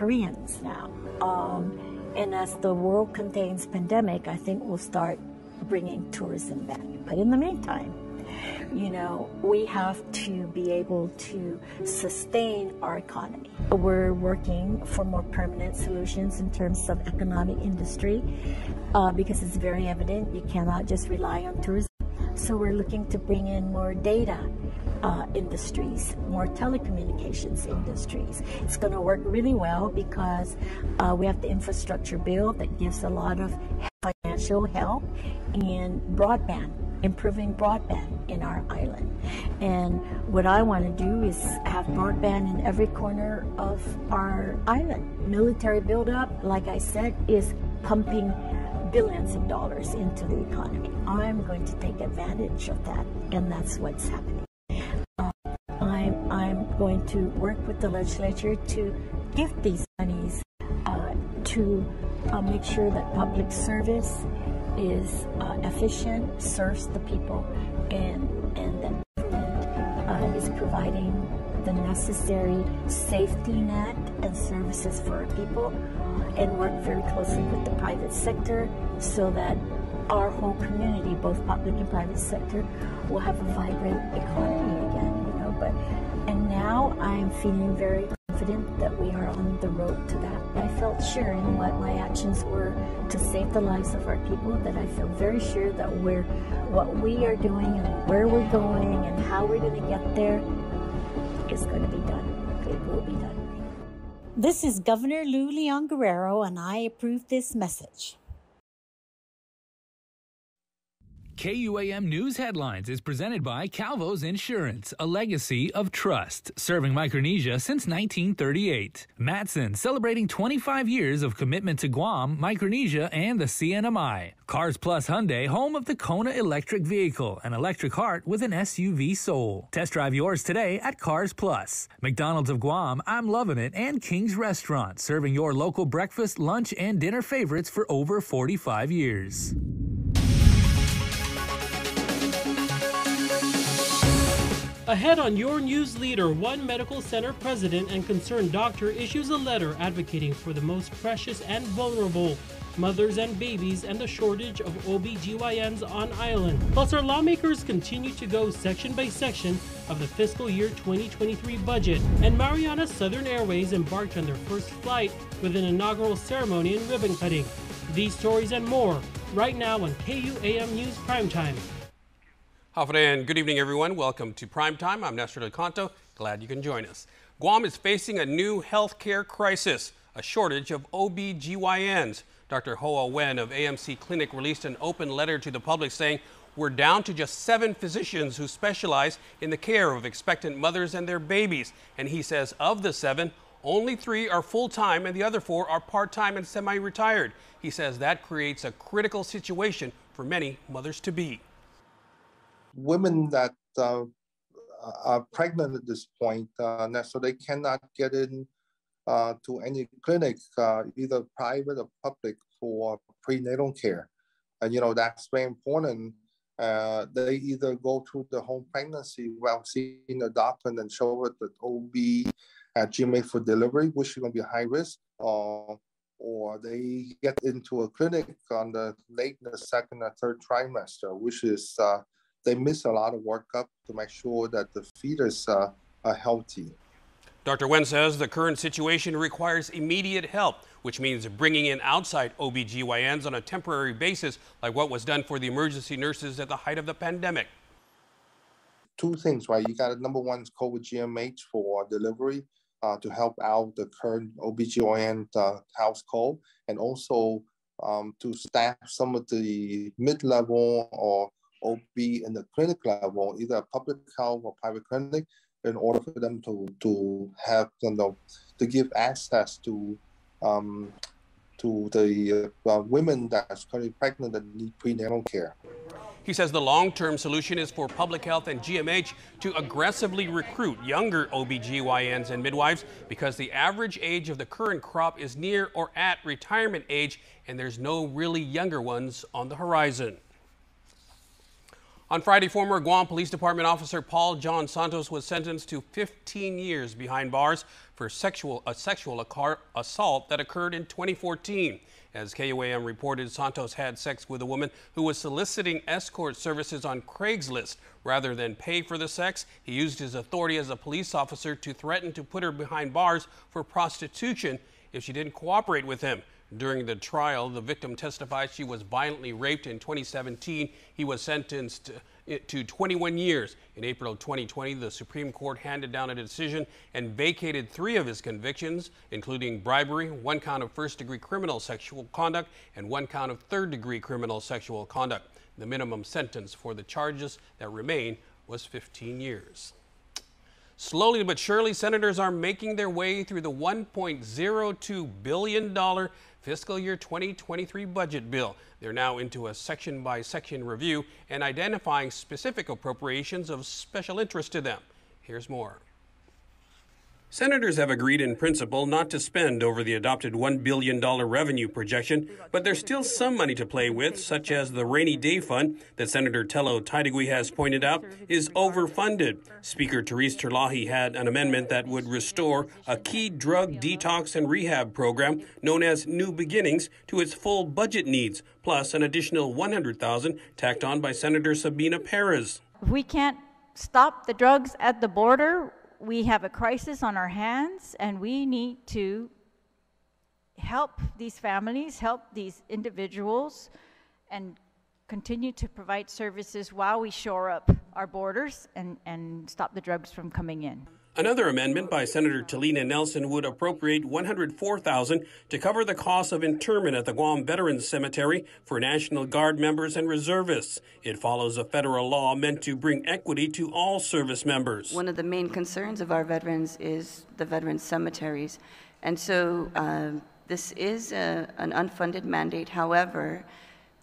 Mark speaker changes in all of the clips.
Speaker 1: Koreans now. Um, and as the world contains pandemic, I think we'll start bringing tourism back. But in the meantime, you know, we have to be able to sustain our economy. We're working for more permanent solutions in terms of economic industry uh, because it's very evident you cannot just rely on tourism. So we're looking to bring in more data uh, industries, more telecommunications industries. It's going to work really well because uh, we have the infrastructure bill that gives a lot of financial help in broadband improving broadband in our island. And what I want to do is have broadband in every corner of our island. Military buildup, like I said, is pumping billions of dollars into the economy. I'm going to take advantage of that, and that's what's happening. Uh, I'm, I'm going to work with the legislature to give these monies uh, to uh, make sure that public service is uh, efficient, serves the people, and and that government uh, is providing the necessary safety net and services for our people, and work very closely with the private sector so that our whole community, both public and private sector, will have a vibrant economy again. You know, but and now I'm feeling very confident that we are on the road to that. I felt sure in what my actions were to save the lives of our people that I feel very sure that we're what we are doing and where we're going and how we're going to get there is going to be done. It will be done. This is Governor Lou Leon Guerrero, and I approve this message.
Speaker 2: KUAM News Headlines is presented by Calvo's Insurance, a legacy of trust, serving Micronesia since 1938. Matson, celebrating 25 years of commitment to Guam, Micronesia, and the CNMI. Cars Plus Hyundai, home of the Kona electric vehicle, an electric heart with an SUV soul. Test drive yours today at Cars Plus. McDonald's of Guam, I'm loving it, and King's Restaurant, serving your local breakfast, lunch, and dinner favorites for over 45 years.
Speaker 3: Ahead on your news leader, one medical center president and concerned doctor issues a letter advocating for the most precious and vulnerable mothers and babies and the shortage of OBGYNs on island. Plus, our lawmakers continue to go section by section of the fiscal year 2023 budget, and Mariana Southern Airways embarked on their first flight with an inaugural ceremony and ribbon cutting. These stories and more right now on KUAM News Primetime.
Speaker 4: Hafadan, good evening, everyone. Welcome to Prime Time. I'm Nestor Del Glad you can join us. Guam is facing a new healthcare crisis, a shortage of OB-GYNs. Dr. Hoa Nguyen of AMC Clinic released an open letter to the public saying, we're down to just seven physicians who specialize in the care of expectant mothers and their babies. And he says of the seven, only three are full-time and the other four are part-time and semi-retired. He says that creates a critical situation for many mothers-to-be
Speaker 5: women that uh, are pregnant at this point, uh, so they cannot get in uh, to any clinic, uh, either private or public, for prenatal care. And you know that's very important. Uh, they either go through the home pregnancy while seeing a doctor and then show it that OB at GMH for delivery, which is going to be high risk, or or they get into a clinic on the late in the second or third trimester, which is uh, they miss a lot of workup to make sure that the fetus uh, are healthy.
Speaker 4: Dr. Nguyen says the current situation requires immediate help, which means bringing in outside OBGYNs on a temporary basis, like what was done for the emergency nurses at the height of the pandemic.
Speaker 5: Two things, right? You got a number one is COVID GMH for delivery uh, to help out the current OBGYN uh, house call, and also um, to staff some of the mid-level or OB in the clinic level, either a public health or private clinic, in order for them to to have you know to give access to um, to the uh, women that's currently pregnant and need prenatal care.
Speaker 4: He says the long-term solution is for public health and GMH to aggressively recruit younger OBGYNs and midwives because the average age of the current crop is near or at retirement age and there's no really younger ones on the horizon. On Friday, former Guam Police Department officer Paul John Santos was sentenced to 15 years behind bars for sexual, a sexual assault that occurred in 2014. As KUAM reported, Santos had sex with a woman who was soliciting escort services on Craigslist. Rather than pay for the sex, he used his authority as a police officer to threaten to put her behind bars for prostitution if she didn't cooperate with him. During the trial, the victim testified she was violently raped in 2017. He was sentenced to 21 years. In April 2020, the Supreme Court handed down a decision and vacated three of his convictions, including bribery, one count of first degree criminal sexual conduct, and one count of third degree criminal sexual conduct. The minimum sentence for the charges that remain was 15 years. Slowly but surely, senators are making their way through the $1.02 billion fiscal year 2023 budget bill. They're now into a section by section review and identifying specific appropriations of special interest to them. Here's more. Senators have agreed in principle not to spend over the adopted $1 billion revenue projection, but there's still some money to play with, such as the Rainy Day Fund that Senator Telo Taitague has pointed out is overfunded. Speaker Therese Terlaje had an amendment that would restore a key drug detox and rehab program known as New Beginnings to its full budget needs, plus an additional 100,000 tacked on by Senator Sabina Perez.
Speaker 6: If We can't stop the drugs at the border we have a crisis on our hands and we need to help these families, help these individuals, and continue to provide services while we shore up our borders and, and stop the drugs from coming in.
Speaker 4: Another amendment by Senator Telena Nelson would appropriate 104,000 to cover the cost of interment at the Guam Veterans Cemetery for National Guard members and reservists. It follows a federal law meant to bring equity to all service members.
Speaker 7: One of the main concerns of our veterans is the veterans cemeteries. And so uh, this is a, an unfunded mandate. However,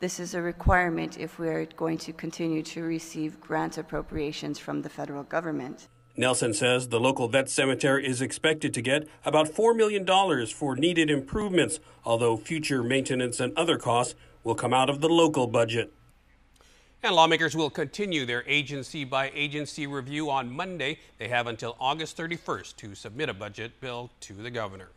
Speaker 7: this is a requirement if we are going to continue to receive grant appropriations from the federal government.
Speaker 4: Nelson says the local vet cemetery is expected to get about $4 million for needed improvements, although future maintenance and other costs will come out of the local budget. And lawmakers will continue their agency by agency review on Monday. They have until August 31st to submit a budget bill to the governor.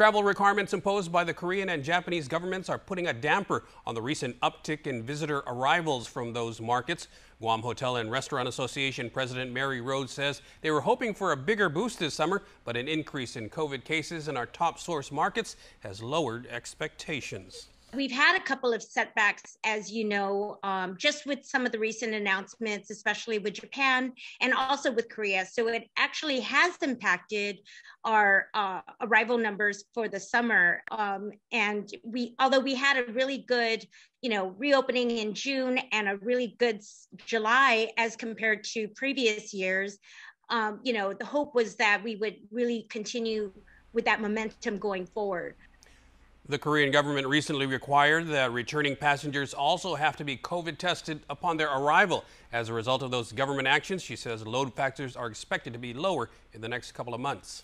Speaker 4: Travel requirements imposed by the Korean and Japanese governments are putting a damper on the recent uptick in visitor arrivals from those markets. Guam Hotel and Restaurant Association President Mary Rhodes says they were hoping for a bigger boost this summer, but an increase in COVID cases in our top source markets has lowered expectations.
Speaker 8: We've had a couple of setbacks, as you know, um, just with some of the recent announcements, especially with Japan and also with Korea. So it actually has impacted our uh, arrival numbers for the summer. Um, and we, although we had a really good, you know, reopening in June and a really good July as compared to previous years, um, you know, the hope was that we would really continue with that momentum going forward.
Speaker 4: The Korean government recently required that returning passengers also have to be COVID tested upon their arrival. As a result of those government actions, she says load factors are expected to be lower in the next couple of months.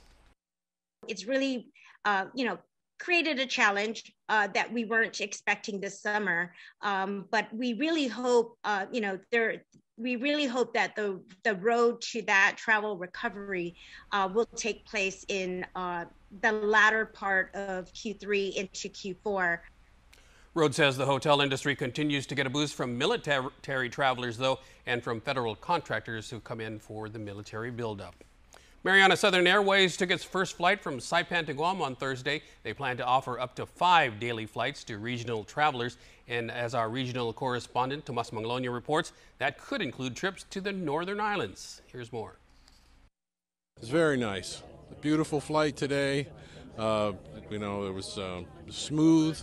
Speaker 8: It's really, uh, you know, created a challenge uh, that we weren't expecting this summer. Um, but we really hope, uh, you know, there we really hope that the the road to that travel recovery uh, will take place in uh, the latter part of Q3 into Q4.
Speaker 4: Rhodes says the hotel industry continues to get a boost from military travelers, though, and from federal contractors who come in for the military buildup. Mariana Southern Airways took its first flight from Saipan to Guam on Thursday. They plan to offer up to five daily flights to regional travelers. And as our regional correspondent Tomas Manglona reports, that could include trips to the Northern Islands. Here's more.
Speaker 9: It's very nice. Beautiful flight today. Uh, you know, it was uh, smooth.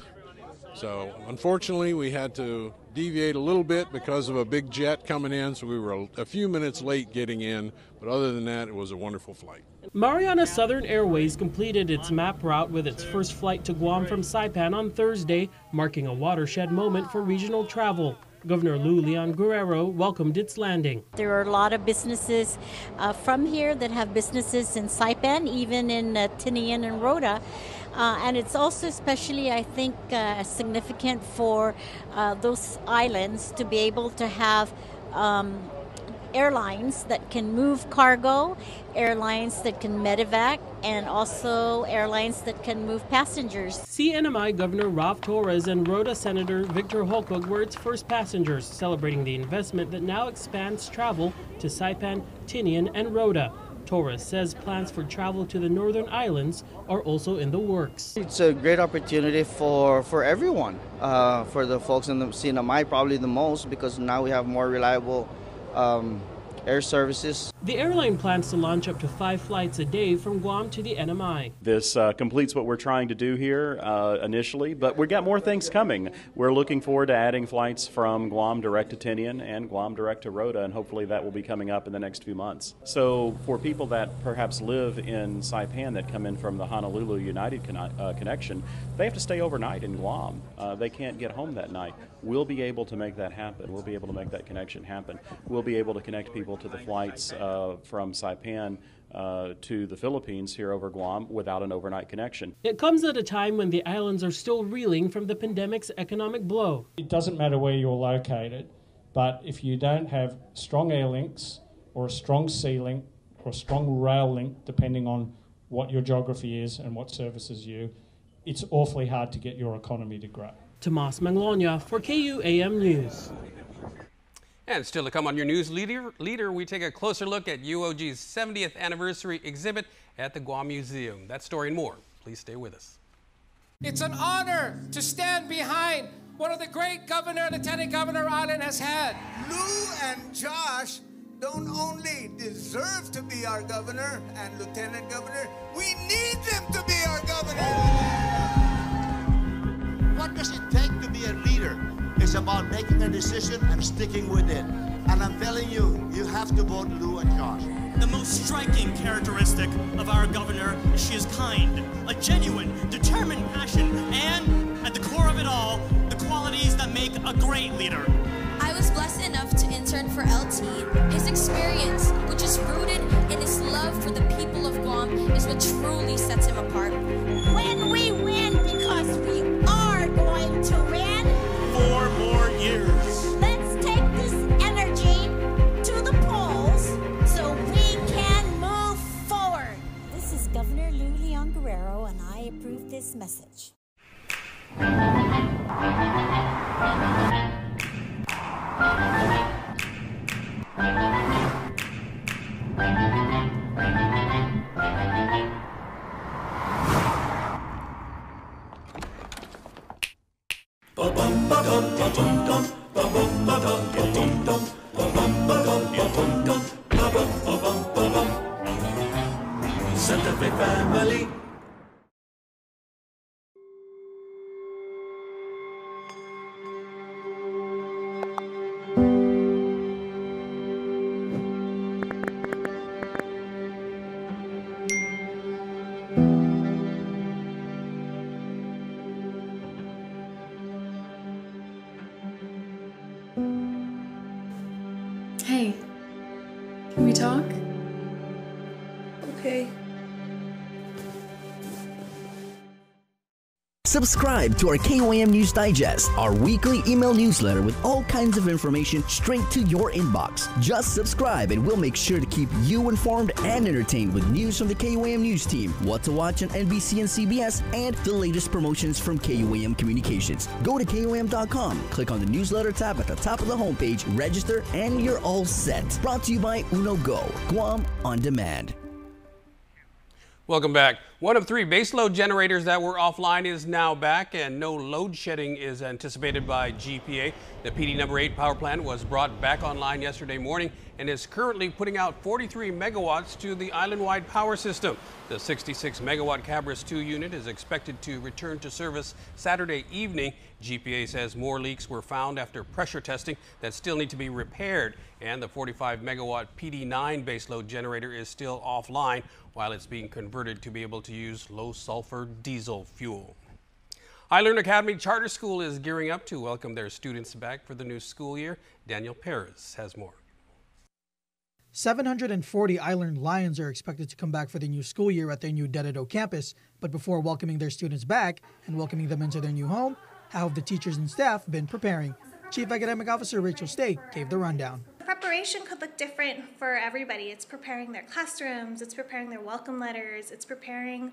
Speaker 9: So unfortunately, we had to deviate a little bit because of a big jet coming in, so we were a few minutes late getting in. But other than that, it was a wonderful flight.
Speaker 3: Mariana Southern Airways completed its map route with its first flight to Guam from Saipan on Thursday, marking a watershed moment for regional travel. Governor Lou Leon Guerrero welcomed its landing.
Speaker 1: There are a lot of businesses uh, from here that have businesses in Saipan, even in uh, Tinian and Rota. Uh, and it's also especially, I think, uh, significant for uh, those islands to be able to have
Speaker 10: um, airlines that can move cargo, airlines that can medevac, and also airlines that can move passengers.
Speaker 3: CNMI Governor Ralph Torres and Rota Senator Victor Hocog were its first passengers, celebrating the investment that now expands travel to Saipan, Tinian, and Rota. Torres says plans for travel to the northern islands are also in the works.
Speaker 7: It's a great opportunity for, for everyone, uh, for the folks in the CNMI probably the most because now we have more reliable um, air services.
Speaker 3: The airline plans to launch up to five flights a day from Guam to the NMI.
Speaker 11: This uh, completes what we're trying to do here uh, initially, but we've got more things coming. We're looking forward to adding flights from Guam direct to Tinian and Guam direct to Rota, and hopefully that will be coming up in the next few months. So, for people that perhaps live in Saipan that come in from the Honolulu United con- uh, connection, they have to stay overnight in Guam. Uh, they can't get home that night. We'll be able to make that happen. We'll be able to make that connection happen. We'll be able to connect people to the flights uh, from Saipan uh, to the Philippines here over Guam without an overnight connection.
Speaker 3: It comes at a time when the islands are still reeling from the pandemic's economic blow.
Speaker 12: It doesn't matter where you're located, but if you don't have strong air links or a strong sea link or a strong rail link, depending on what your geography is and what services you, it's awfully hard to get your economy to grow.
Speaker 3: Tomas Manglona for KUAM News.
Speaker 4: And still to come on your news leader, leader, we take a closer look at UOG's 70th anniversary exhibit at the Guam Museum. That story and more. Please stay with us.
Speaker 13: It's an honor to stand behind one of the great governor, lieutenant governor Island has had.
Speaker 14: Lou and Josh don't only deserve to be our governor and lieutenant governor, we need them to be our governor.
Speaker 15: What does it take to be a leader? It's about making a decision and sticking with it. And I'm telling you, you have to vote Lou and Josh.
Speaker 16: The most striking characteristic of our governor is she is kind, a genuine, determined passion, and at the core of it all, the qualities that make a great leader.
Speaker 8: I was blessed enough to intern for LT. His experience, which is rooted in his love for the people of Guam, is what truly sets him apart.
Speaker 17: Subscribe to our KUAM News Digest, our weekly email newsletter with all kinds of information straight to your inbox. Just subscribe and we'll make sure to keep you informed and entertained with news from the KUAM News team, what to watch on NBC and CBS, and the latest promotions from KUAM Communications. Go to KUAM.com, click on the newsletter tab at the top of the homepage, register, and you're all set. Brought to you by Uno Go, Guam on Demand.
Speaker 4: Welcome back. One of three baseload generators that were offline is now back, and no load shedding is anticipated by GPA. The Piti number 8 power plant was brought back online yesterday morning and is currently putting out 43 megawatts to the island-wide power system. The 66 megawatt Cabras 2 unit is expected to return to service Saturday evening. GPA says more leaks were found after pressure testing that still need to be repaired, and the 45 megawatt Piti 9 baseload generator is still offline while it's being converted to be able to use low sulfur diesel fuel. iLearn Academy Charter School is gearing up to welcome their students back for the new school year. Daniel Perez has more.
Speaker 18: 740 Island Lions are expected to come back for the new school year at their new Dededo campus, but before welcoming their students back and welcoming them into their new home, how have the teachers and staff been preparing? Chief Academic Officer Rachel Stake gave the rundown.
Speaker 19: preparation could look different for everybody. It's preparing their classrooms, it's preparing their welcome letters, it's preparing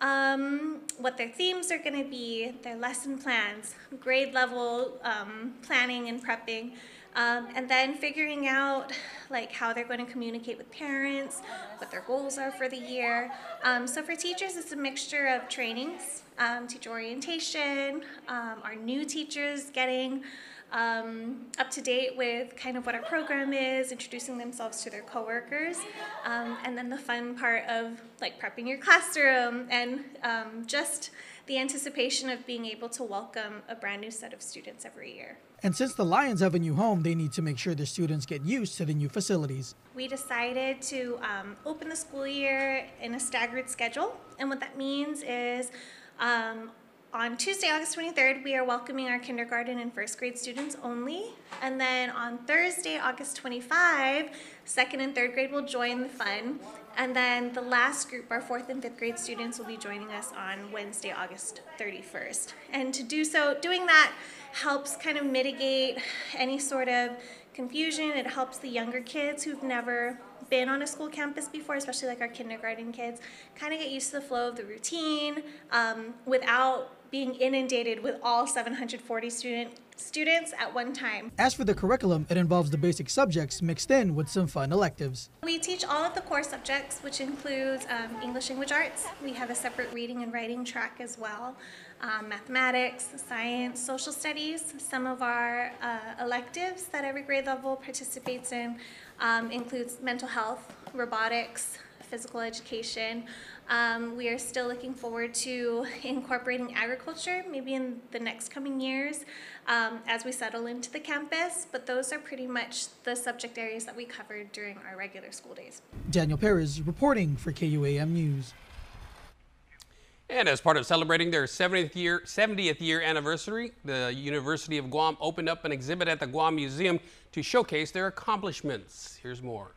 Speaker 19: um, what their themes are going to be, their lesson plans, grade level um, planning and prepping. Um, and then figuring out like how they're going to communicate with parents, what their goals are for the year. Um, so for teachers, it's a mixture of trainings, um, teacher orientation, um, our new teachers getting um, up to date with kind of what our program is, introducing themselves to their coworkers, um, and then the fun part of like prepping your classroom and just the anticipation of being able to welcome a brand new set of students every year.
Speaker 18: And since the Lions have a new home, they need to make sure the students get used to the new facilities.
Speaker 19: We decided to um, open the school year in a staggered schedule. And what that means is um, on Tuesday, August 23rd, we are welcoming our kindergarten and first grade students only. And then on Thursday, August 25, second and third grade will join the fun. And then the last group, our fourth and fifth grade students, will be joining us on Wednesday, August 31st. And to do so, doing that helps kind of mitigate any sort of confusion. It helps the younger kids who've never been on a school campus before, especially like our kindergarten kids, kind of get used to the flow of the routine um, without being inundated with all 740 student students at one time.
Speaker 18: As for the curriculum, it involves the basic subjects mixed in with some fun electives.
Speaker 19: We teach all of the core subjects, which includes um, English language arts. We have a separate reading and writing track as well. Um, mathematics, science, social studies. Some of our uh, electives that every grade level participates in um, includes mental health, robotics, physical education. Um, we are still looking forward to incorporating agriculture maybe in the next coming years um, as we settle into the campus, but those are pretty much the subject areas that we covered during our regular school days.
Speaker 18: Daniel Perez reporting for KUAM News.
Speaker 4: And as part of celebrating their 70th year, 70th year anniversary, the University of Guam opened up an exhibit at the Guam Museum to showcase their accomplishments. Here's more.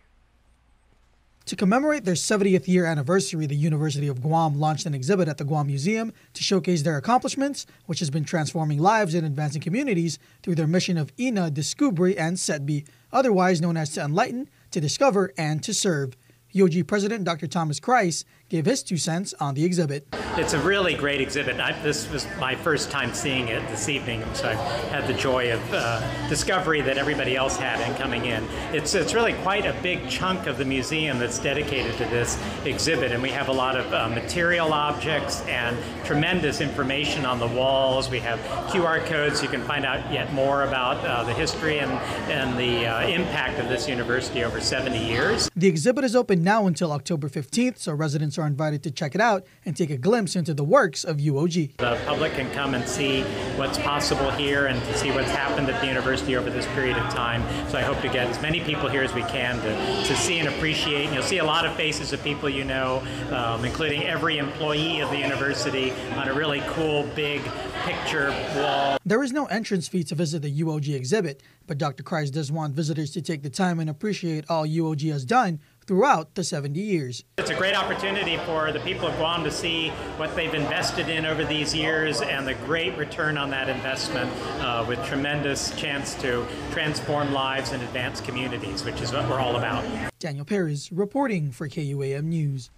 Speaker 18: To commemorate their 70th year anniversary, the University of Guam launched an exhibit at the Guam Museum to showcase their accomplishments, which has been transforming lives and advancing communities through their mission of Ina, Diskubre, and Setbe, otherwise known as to enlighten, to discover, and to serve. UOG President Dr. Thomas Krise gave his two cents on the exhibit.
Speaker 20: It's a really great exhibit. I, this was my first time seeing it this evening, so I had the joy of uh, discovery that everybody else had in coming in. It's, it's really quite a big chunk of the museum that's dedicated to this exhibit, and we have a lot of uh, material objects and tremendous information on the walls. We have QR codes so you can find out yet more about uh, the history and, and the uh, impact of this university over 70 years.
Speaker 18: The exhibit is open now until October 15th, so residents are are invited to check it out and take a glimpse into the works of UOG.
Speaker 20: The public can come and see what's possible here and to see what's happened at the university over this period of time. So I hope to get as many people here as we can to, to see and appreciate. And you'll see a lot of faces of people you know, um, including every employee of the university on a really cool big picture wall.
Speaker 18: There is no entrance fee to visit the UOG exhibit, but Dr. Krise does want visitors to take the time and appreciate all UOG has done throughout the 70 years.
Speaker 20: It's a great opportunity for the people of Guam to see what they've invested in over these years and the great return on that investment uh, with tremendous chance to transform lives and advance communities, which is what we're all about.
Speaker 18: Daniel Perez reporting for KUAM News.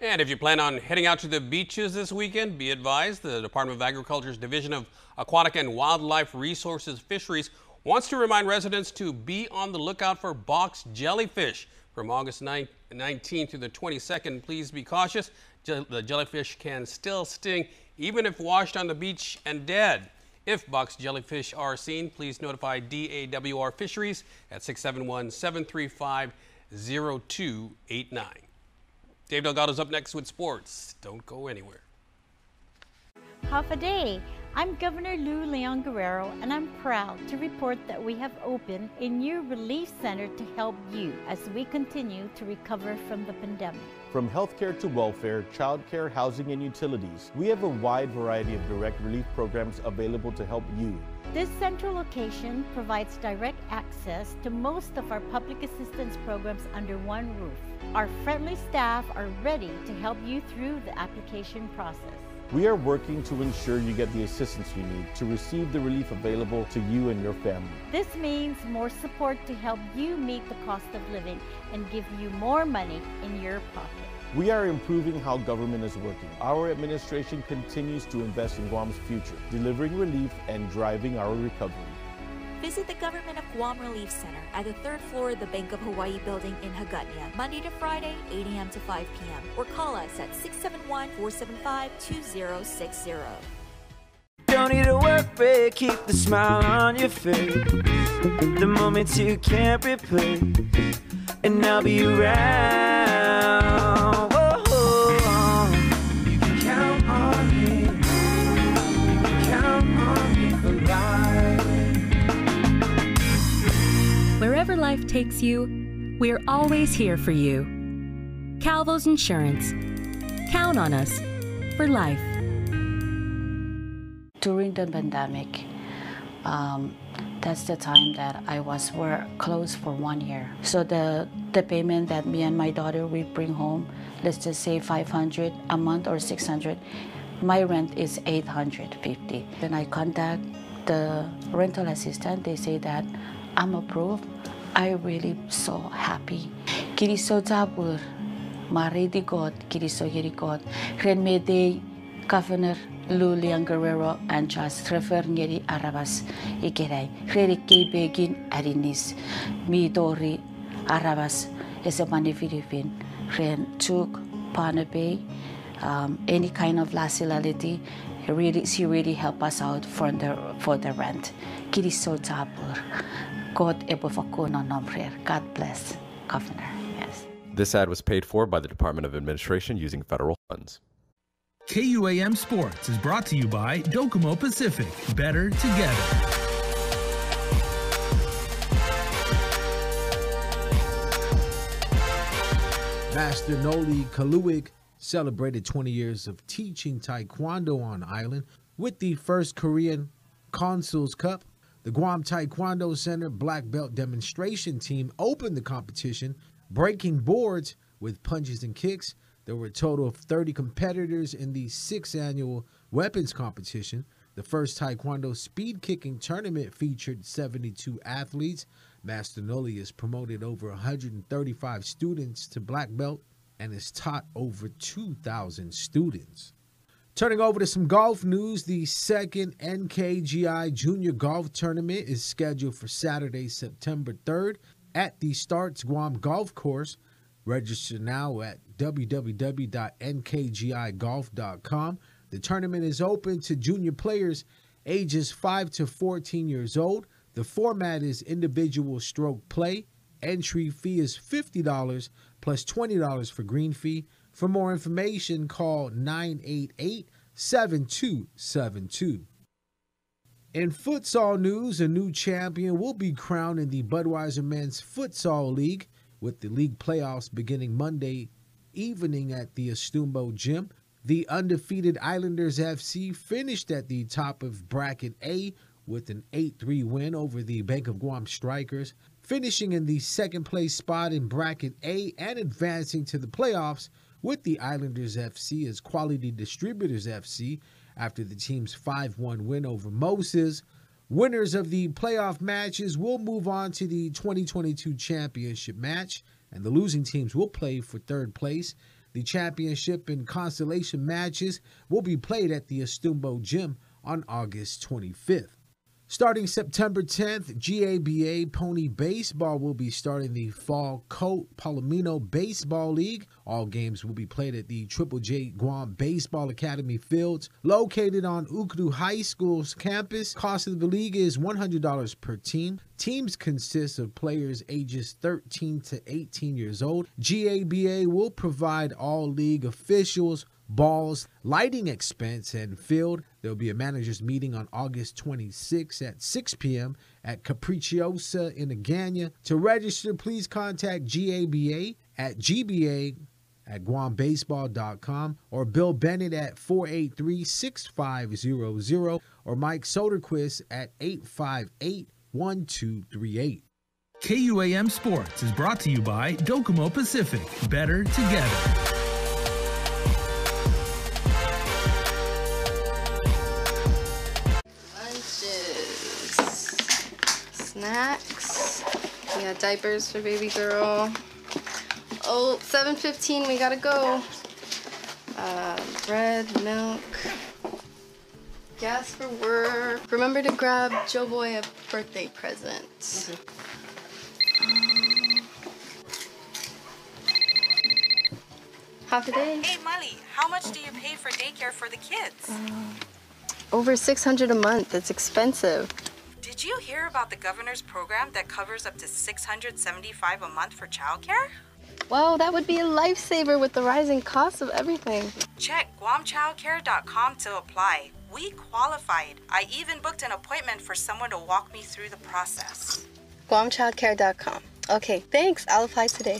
Speaker 4: And if you plan on heading out to the beaches this weekend, be advised the Department of Agriculture's Division of Aquatic and Wildlife Resources Fisheries wants to remind residents to be on the lookout for box jellyfish. From August 9, 19th to the 22nd, please be cautious. The jellyfish can still sting even if washed on the beach and dead. If box jellyfish are seen, please notify DAWR Fisheries at 671 735 0289. Dave Delgado's up next with sports. Don't go anywhere.
Speaker 21: Half a day. I'm Governor Lou Leon Guerrero, and I'm proud to report that we have opened a new relief center to help you as we continue to recover from the pandemic.
Speaker 22: From healthcare to welfare, childcare, housing, and utilities, we have a wide variety of direct relief programs available to help you.
Speaker 21: This central location provides direct access to most of our public assistance programs under one roof. Our friendly staff are ready to help you through the application process.
Speaker 22: We are working to ensure you get the assistance you need to receive the relief available to you and your family.
Speaker 21: This means more support to help you meet the cost of living and give you more money in your pocket.
Speaker 22: We are improving how government is working. Our administration continues to invest in Guam's future, delivering relief and driving our recovery.
Speaker 23: Visit the Government of Guam Relief Center at the third floor of the Bank of Hawaii building in Hagåtña, Monday to Friday, 8 a.m. to 5 p.m. or call us at 671 475 2060.
Speaker 24: Don't need a work break, keep the smile on your face. The moments you can't replace, and I'll be around. Life
Speaker 25: takes you, we're always here for you. Calvo's Insurance. Count on us for life.
Speaker 26: during the pandemic, um, that's the time that I was were closed for one year. So the the payment that me and my daughter we bring home, let's just say 500 a month or 600. My rent is 850. When I contact the rental assistant, they say that I'm approved. I really so happy. Kiri so tabur, maridi God, kiri so yeri God. Ren me Governor Lou Leon Guerrero and Josh Trevor ngeri Arabas ikirai. Reri kei begin arinis midori Arabas is a mani Philippine. Ren took Panabe, um, any kind of lacility. Really, she really helped us out for the for the rent. Kiri so tabur. God ebo fakuna nomrer. God bless, Governor. Yes.
Speaker 27: This ad was paid for by the Department of Administration using federal funds.
Speaker 28: KUAM Sports is brought to you by Docomo Pacific. Better together.
Speaker 29: Master Noli Kaluik celebrated 20 years of teaching Taekwondo on island with the first Korean Consuls Cup. The Guam Taekwondo Center Black Belt demonstration team opened the competition, breaking boards with punches and kicks. There were a total of 30 competitors in the sixth annual weapons competition. The first Taekwondo speed kicking tournament featured 72 athletes. Master Noli has promoted over 135 students to black belt and has taught over 2,000 students. Turning over to some golf news, the second NKGI Junior Golf Tournament is scheduled for Saturday, September 3rd at the Starts Guam Golf Course. Register now at www.nkgigolf.com. The tournament is open to junior players ages 5 to 14 years old. The format is individual stroke play. Entry fee is $50 plus $20 for green fee. For more information, call 988 7272. In futsal news, a new champion will be crowned in the Budweiser Men's Futsal League with the league playoffs beginning Monday evening at the Astumbo Gym. The undefeated Islanders FC finished at the top of bracket A with an 8 3 win over the Bank of Guam Strikers, finishing in the second place spot in bracket A and advancing to the playoffs with the Islanders FC as Quality Distributors FC after the team's 5 1 win over Moses. Winners of the playoff matches will move on to the 2022 championship match, and the losing teams will play for third place. The championship and consolation matches will be played at the Astumbo Gym on August 25th. Starting September 10th, GABA Pony Baseball will be starting the Fall Colt Palomino Baseball League. All games will be played at the Triple J Guam Baseball Academy Fields, located on Okkodo High School's campus. Cost of the league is $100 per team. Teams consist of players ages 13 to 18 years old. GABA will provide all league officials balls, lighting expense, and field. There will be a managers meeting on August 26 at 6 p.m. at Capricciosa in Agana. To register, please contact GABA at GBA at guambaseball.com or Bill Bennett at 483-6500 or Mike Soderquist at 858-1238.
Speaker 28: KUAM Sports is brought to you by Docomo Pacific. Better together.
Speaker 30: Snacks. We got diapers for baby girl. Oh, 7.15, we gotta go. Uh, bread, milk, gas for work. Remember to grab Joe Boy a birthday present. Half a day.
Speaker 31: Hey, Molly, how much do you pay for daycare for the kids?
Speaker 30: Over 600 a month. It's expensive.
Speaker 31: Did you hear about the governor's program that covers up to 675 a month for childcare?
Speaker 30: Wow, that would be a lifesaver with the rising cost of everything.
Speaker 31: Check guamchildcare.com to apply. We qualified. I even booked an appointment for someone to walk me through the process.
Speaker 30: GuamChildcare.com. Okay, thanks. I'll apply today.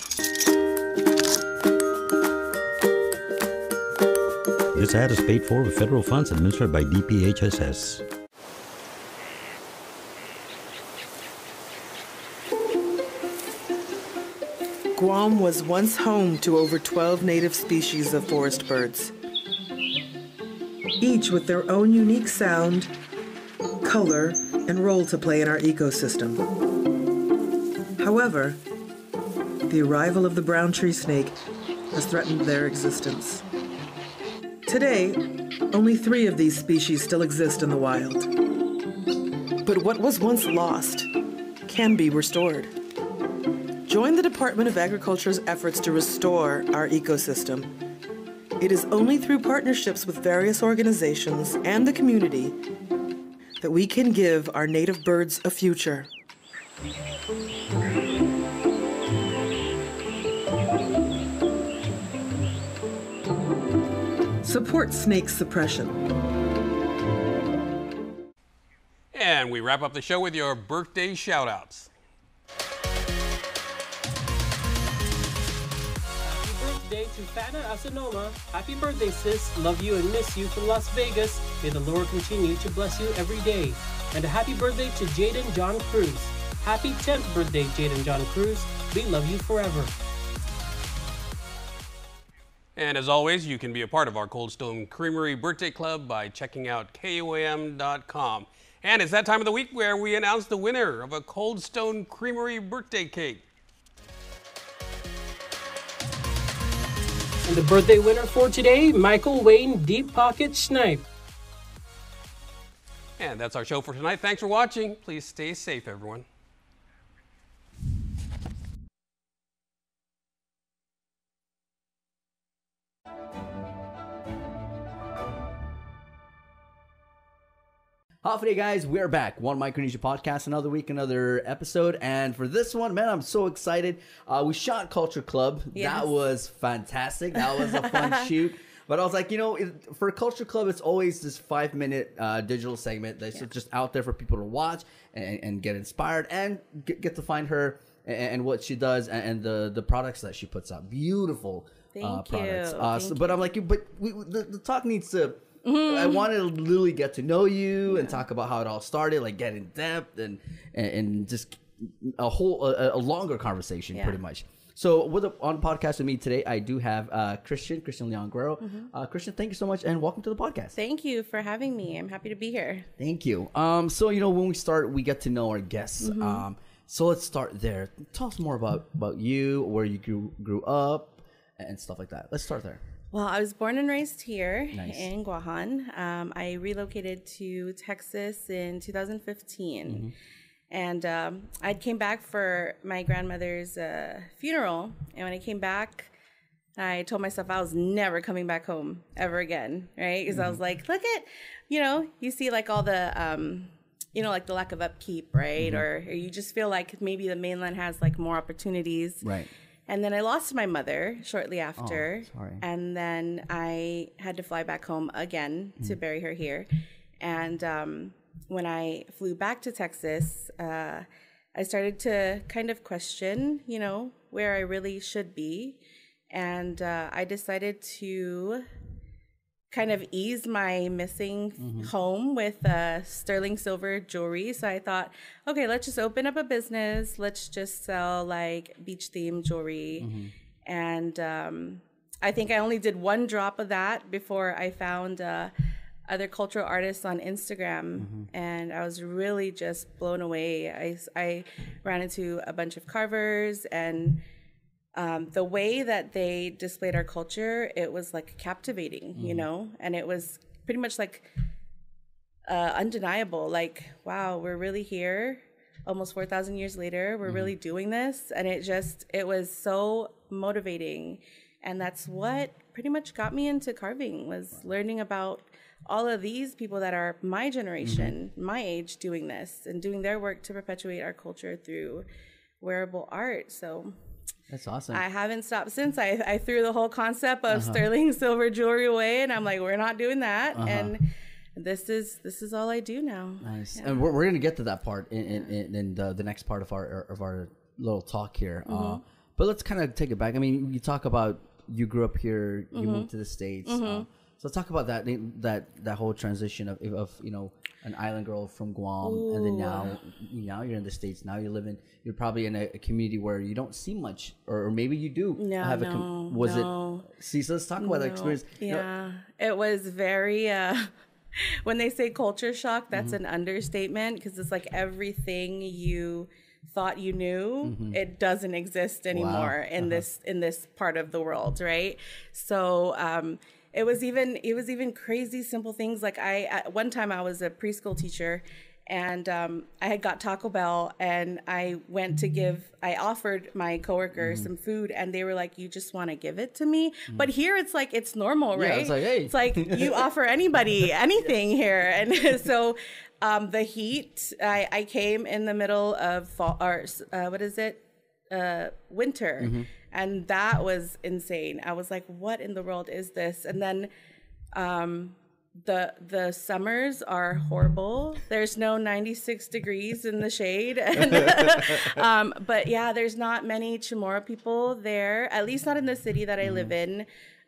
Speaker 32: This ad is paid for with federal funds administered by DPHSS.
Speaker 33: Guam was once home to over 12 native species of forest birds, each with their own unique sound, color, and role to play in our ecosystem. However, the arrival of the brown tree snake has threatened their existence. Today, only three of these species still exist in the wild. But what was once lost can be restored. Join the Department of Agriculture's efforts to restore our ecosystem. It is only through partnerships with various organizations and the community that we can give our native birds a future. Support snake suppression.
Speaker 4: And we wrap up the show with your birthday shout outs.
Speaker 3: Birthday to Fatna Asanoma. Happy birthday, sis. Love you and miss you from Las Vegas. May the Lord continue to bless you every day. And a happy birthday to Jaden John Cruz. Happy 10th birthday, Jaden John Cruz. We love you forever.
Speaker 4: And as always, you can be a part of our Cold Stone Creamery Birthday Club by checking out KUAM.com. And it's that time of the week where we announce the winner of a Cold Stone Creamery birthday cake.
Speaker 3: The birthday winner for today, Michael Wayne Deep Pocket Snipe.
Speaker 4: And that's our show for tonight. Thanks for watching. Please stay safe, everyone.
Speaker 17: Half a guys. We're back. One Micronesia podcast, another week, another episode. And for this one, man, I'm so excited. Uh, we shot Culture Club.
Speaker 34: Yes.
Speaker 17: That was fantastic. That was a fun shoot. But I was like, you know, it, for Culture Club, it's always this five minute uh, digital segment that's just out there for people to watch and, and get inspired and get, get to find her and, and what she does and, and the, the products that she puts out. Beautiful uh,
Speaker 34: Thank you.
Speaker 17: products. Uh, so- but I'm like, but we, the, the talk needs to.
Speaker 34: Mhm.
Speaker 17: I wanted to literally get to know you and talk about how it all started, like get in depth and and, and just a whole a, a longer conversation,
Speaker 34: Yeah.
Speaker 17: pretty much. So with the, on podcast with me today, I do have uh, Christian Christian Leon Guerrero.
Speaker 34: Mhm.
Speaker 17: Uh, Christian, thank you so much and welcome to the podcast.
Speaker 34: Thank you for having me. I'm happy to be here.
Speaker 17: Thank you. Um, so you know when we start, we get to know our guests.
Speaker 34: Mhm.
Speaker 17: Um, so let's start there. Tell us more about about you, where you grew grew up, and stuff like that. Let's start there.
Speaker 34: Well, I was born and raised here
Speaker 17: Nice.
Speaker 34: in Guahan. Um, I relocated to Texas in 2015.
Speaker 17: Mm-hmm.
Speaker 34: And um, I came back for my grandmother's uh, funeral. And when I came back, I told myself I was never coming back home ever again, right? Because I was Mhm. like, look at, you know, you see like all the, um, you know, like the lack of upkeep, right?
Speaker 17: Mhm.
Speaker 34: Or, or you just feel like maybe the mainland has like more opportunities.
Speaker 17: Right.
Speaker 34: And then I lost my mother shortly after.
Speaker 17: sorry.
Speaker 34: And then I had to fly back home again to
Speaker 17: Mhm.
Speaker 34: bury her here. And um, when I flew back to Texas, uh, I started to kind of question, you know, where I really should be. And uh, I decided to kind of ease my missing Mhm. home with uh, sterling silver jewelry. So I thought, okay, let's just open up a business. Let's just sell like beach themed jewelry. And um, I think I only did one drop of that before I found uh, other cultural artists on Instagram, and I was really just blown away. I, I ran into a bunch of carvers, and um, the way that they displayed our culture, it was like captivating, you
Speaker 17: Mhm.
Speaker 34: know, and it was pretty much like uh, undeniable. Like, wow, we're really here. Almost four thousand years later, we're
Speaker 17: Mhm.
Speaker 34: really doing this, and it just it was so motivating, and that's what pretty much got me into carving was learning about all of these people that are my generation, my age, doing this and doing their work to perpetuate our culture through wearable art. So
Speaker 17: That's awesome.
Speaker 34: I haven't stopped since. I, I threw the whole concept of
Speaker 17: Uh-huh.
Speaker 34: sterling silver jewelry away, and I'm like, we're not doing that.
Speaker 17: Uh-huh.
Speaker 34: And this is this is all I do now.
Speaker 17: Nice.
Speaker 34: Yeah.
Speaker 17: And we're, we're gonna get to that part in in, in, in the, the next part of our of our little talk here. Uh,
Speaker 34: Mhm.
Speaker 17: but let's kind of take it back. I mean, you talk about you grew up here, you
Speaker 34: Mhm.
Speaker 17: moved to the states. Uh,
Speaker 34: Mhm.
Speaker 17: So talk about that that that whole transition of of you know an island girl from Guam, and then now now you're in the states. Now you're living. You're probably in a, a community where you don't see much, or, or maybe you do.
Speaker 34: No,
Speaker 17: have a
Speaker 34: no,
Speaker 17: com- was
Speaker 34: no.
Speaker 17: it? See, so let's talk about that
Speaker 34: No.
Speaker 17: experience. You know,
Speaker 34: Yeah, it was very. Uh, when they say culture shock, that's
Speaker 17: Mhm.
Speaker 34: an understatement because it's like everything you thought you knew
Speaker 17: Mhm.
Speaker 34: it doesn't exist anymore in this in this part of the world right so um it was even it was even crazy simple things like i at one time i was a preschool teacher and um, I had got Taco Bell, and I went to give. I offered my coworkers
Speaker 17: Mhm.
Speaker 34: some food, and they were like, "You just want to give it to me?" But here, it's like it's normal, right Yeah,
Speaker 17: it's like, hey.
Speaker 34: it's like you offer anybody anything here, and so um, the heat. I, I came in the middle of fall, or uh, what is it? Uh, winter,
Speaker 17: Mhm.
Speaker 34: And that was insane. I was like, "What in the world is this?" And then. Um, the the summers are horrible. There's no 96 degrees in the shade. And, um, but yeah, there's not many Chamorro people there, at least not in the city that I live in.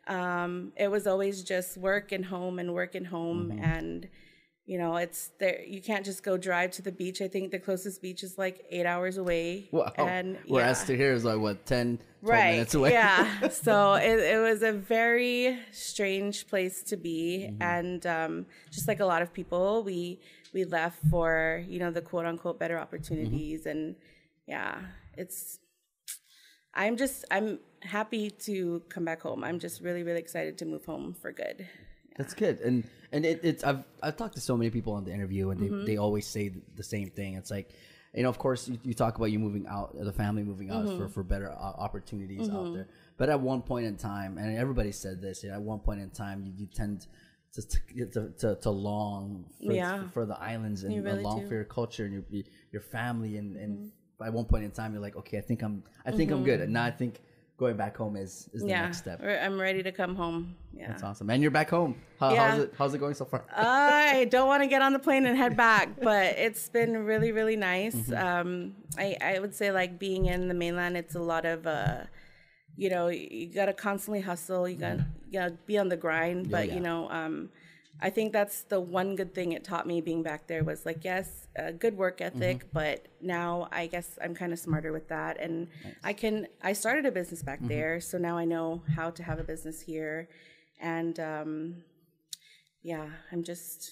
Speaker 34: Um, it was always just work and home and work and home
Speaker 17: Mhm.
Speaker 34: and you know, it's there you can't just go drive to the beach. I think the closest beach is like 8 hours away.
Speaker 17: Wow.
Speaker 34: And
Speaker 17: Whereas
Speaker 34: yeah
Speaker 17: to here is like what 10, 12
Speaker 34: right
Speaker 17: minutes away.
Speaker 34: yeah so it, it was a very strange place to be
Speaker 17: Mm-hmm.
Speaker 34: and um, just like a lot of people we we left for you know the quote unquote better opportunities
Speaker 17: Mm-hmm.
Speaker 34: and yeah it's i'm just i'm happy to come back home i'm just really really excited to move home for good
Speaker 17: That's good, and and it, it's I've I've talked to so many people on the interview, and they,
Speaker 34: Mhm.
Speaker 17: they always say the same thing. It's like, you know, of course, you, you talk about you moving out, the family moving out for,
Speaker 34: Mhm.
Speaker 17: for better opportunities out
Speaker 34: Mhm.
Speaker 17: there. But at one point in time, and everybody said this, you know, at one point in time, you, you tend to to, to, to long for,
Speaker 34: Yeah.
Speaker 17: for the islands and
Speaker 34: really
Speaker 17: long
Speaker 34: do.
Speaker 17: for your culture and your your family, and and at one point in time, you're like, okay, I think I'm I think I'm good,
Speaker 34: Mhm.
Speaker 17: and now I think going back home is is the
Speaker 34: yeah
Speaker 17: next step.
Speaker 34: i'm ready to come home yeah
Speaker 17: That's awesome, and you're back home. How,
Speaker 34: Yeah.
Speaker 17: How's it how's it going so far?
Speaker 34: I don't want to get on the plane and head back, but it's been really, really nice.
Speaker 17: Mhm.
Speaker 34: Um, I, I would say like being in the mainland, it's a lot of, uh, you know, you got to constantly hustle. You got you got to be on the grind.
Speaker 17: Yeah,
Speaker 34: But
Speaker 17: yeah.
Speaker 34: you know, um, I think that's the one good thing it taught me being back there was like, yes, a good work ethic,
Speaker 17: Mm-hmm.
Speaker 34: but now I guess I'm kind of smarter with that, and I can. I started a business back
Speaker 17: Mhm.
Speaker 34: there, so now I know how to have a business here, and um, yeah, I'm just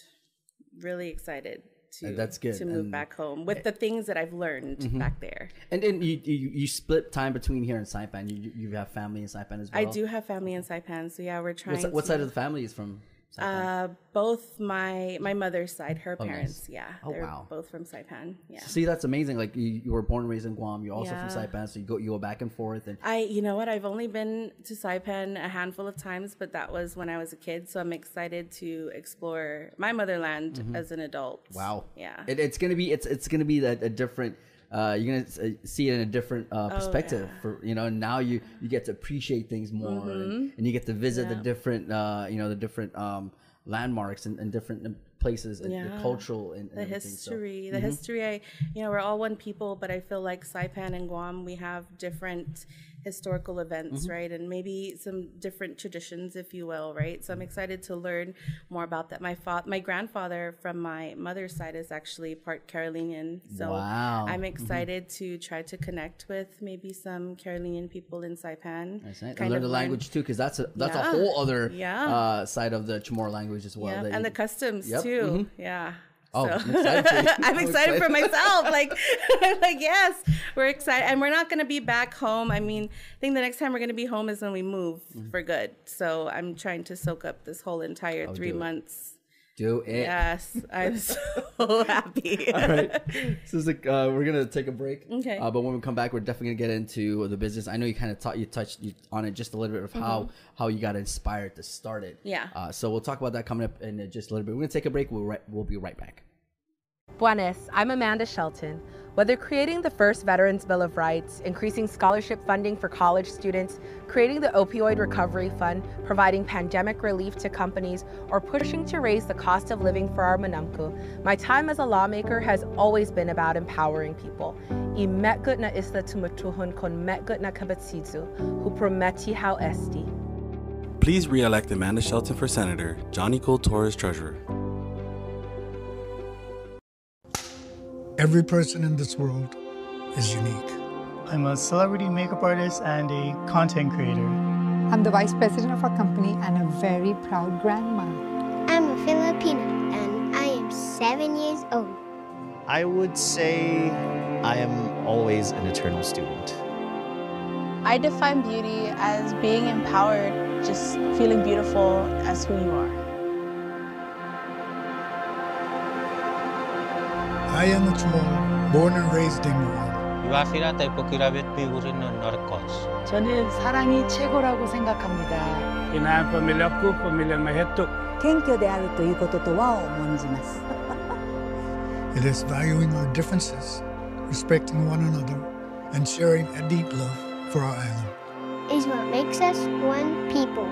Speaker 34: really excited to
Speaker 17: that's good,
Speaker 34: to move
Speaker 17: and-
Speaker 34: back home with the things that I've learned
Speaker 17: Mhm.
Speaker 34: back there.
Speaker 17: And then you, you you split time between here and Saipan. You you have family in Saipan as well.
Speaker 34: I do have family in Saipan, so yeah, we're trying.
Speaker 17: What, what side of the family is from?
Speaker 34: Uh, both my my mother's side, her
Speaker 17: Oh, nice.
Speaker 34: parents, yeah,
Speaker 17: Oh,
Speaker 34: they're
Speaker 17: wow.
Speaker 34: both from Saipan. Yeah.
Speaker 17: See, that's amazing. Like you, you were born and raised in Guam. You're also from Saipan, so you go you go back and forth. And
Speaker 34: I, you know what? I've only been to Saipan a handful of times, but that was when I was a kid. So I'm excited to explore my motherland
Speaker 17: Mhm.
Speaker 34: as an adult.
Speaker 17: wow,
Speaker 34: Yeah.
Speaker 17: it, it's gonna be it's it's gonna be a, a different. Uh, you're gonna uh, see it in a different uh,
Speaker 34: Oh,
Speaker 17: perspective.
Speaker 34: yeah.
Speaker 17: For you know, now you you get to appreciate things more, and,
Speaker 34: Mhm.
Speaker 17: and you get to visit the different uh, you know the different um, landmarks and, and different places, and the cultural and, and
Speaker 34: the
Speaker 17: everything, so-
Speaker 34: history the
Speaker 17: Mhm.
Speaker 34: history i you know we're all one people but i feel like saipan and guam we have different historical events
Speaker 17: Mhm.
Speaker 34: right and maybe some different traditions if you will right so i'm excited to learn more about that my fa- my grandfather from my mother's side is actually part carolinian so
Speaker 17: Wow.
Speaker 34: i'm
Speaker 17: Mhm.
Speaker 34: excited to try to connect with maybe some carolinian people in saipan
Speaker 17: That's it.
Speaker 34: kind
Speaker 17: And learn the language too, because that's a that's
Speaker 34: Yeah.
Speaker 17: a whole other
Speaker 34: Yeah.
Speaker 17: uh, side of the Chamorro language as well.
Speaker 34: yeah, and
Speaker 17: you-
Speaker 34: the customs
Speaker 17: Yep,
Speaker 34: too.
Speaker 17: mhm.
Speaker 34: Yeah.
Speaker 17: Oh,
Speaker 34: So-
Speaker 17: I'm excited for.
Speaker 34: I'm excited for myself. Like, I'm like yes, we're excited, and we're not going to be back home. I mean, I think the next time we're going to be home is when we move
Speaker 17: Mm-hmm.
Speaker 34: for good. So I'm trying to soak up this whole entire
Speaker 17: Oh,
Speaker 34: three months.
Speaker 17: Do it.
Speaker 34: Yes, I'm so happy.
Speaker 17: All right. So it's like, uh, we're gonna take a break.
Speaker 34: Okay.
Speaker 17: Uh, but when we come back, we're definitely gonna get into the business. I know you kind of taught you touched you on it just a little bit of how
Speaker 34: Mhm.
Speaker 17: how you got inspired to start it.
Speaker 34: Yeah.
Speaker 17: Uh, so we'll talk about that coming up in uh, just a little bit. We're gonna take a break. We'll right, we'll be right back.
Speaker 35: Buenas, I'm Amanda Shelton. Whether creating the first Veterans Bill of Rights, increasing scholarship funding for college students, creating the Opioid Recovery Fund, providing pandemic relief to companies, or pushing to raise the cost of living for our Manamku, my time as a lawmaker has always been about empowering people. Na isla kon metgut na.
Speaker 36: Please re-elect Amanda Shelton for Senator, Johnny Cole Torres Treasurer.
Speaker 37: Every person in this world is unique.
Speaker 38: I'm a celebrity makeup artist and a content creator.
Speaker 39: I'm the vice president of our company and a very proud grandma.
Speaker 40: I'm a Filipina and I am seven years old.
Speaker 41: I would say I am always an eternal student.
Speaker 42: I define beauty as being empowered, just feeling beautiful as who you are.
Speaker 37: I am a Chamorro, born and raised in Guam.
Speaker 43: 유아시라 때포키라벳 비우리는 너르코스.
Speaker 44: 저는 사랑이 최고라고 생각합니다.
Speaker 45: いないパミリャクパミリャメヘット。
Speaker 46: 謙虚であるということとは重んじます。
Speaker 37: It is valuing our differences, respecting one another, and sharing a deep love for our island.
Speaker 40: Is what makes us one people.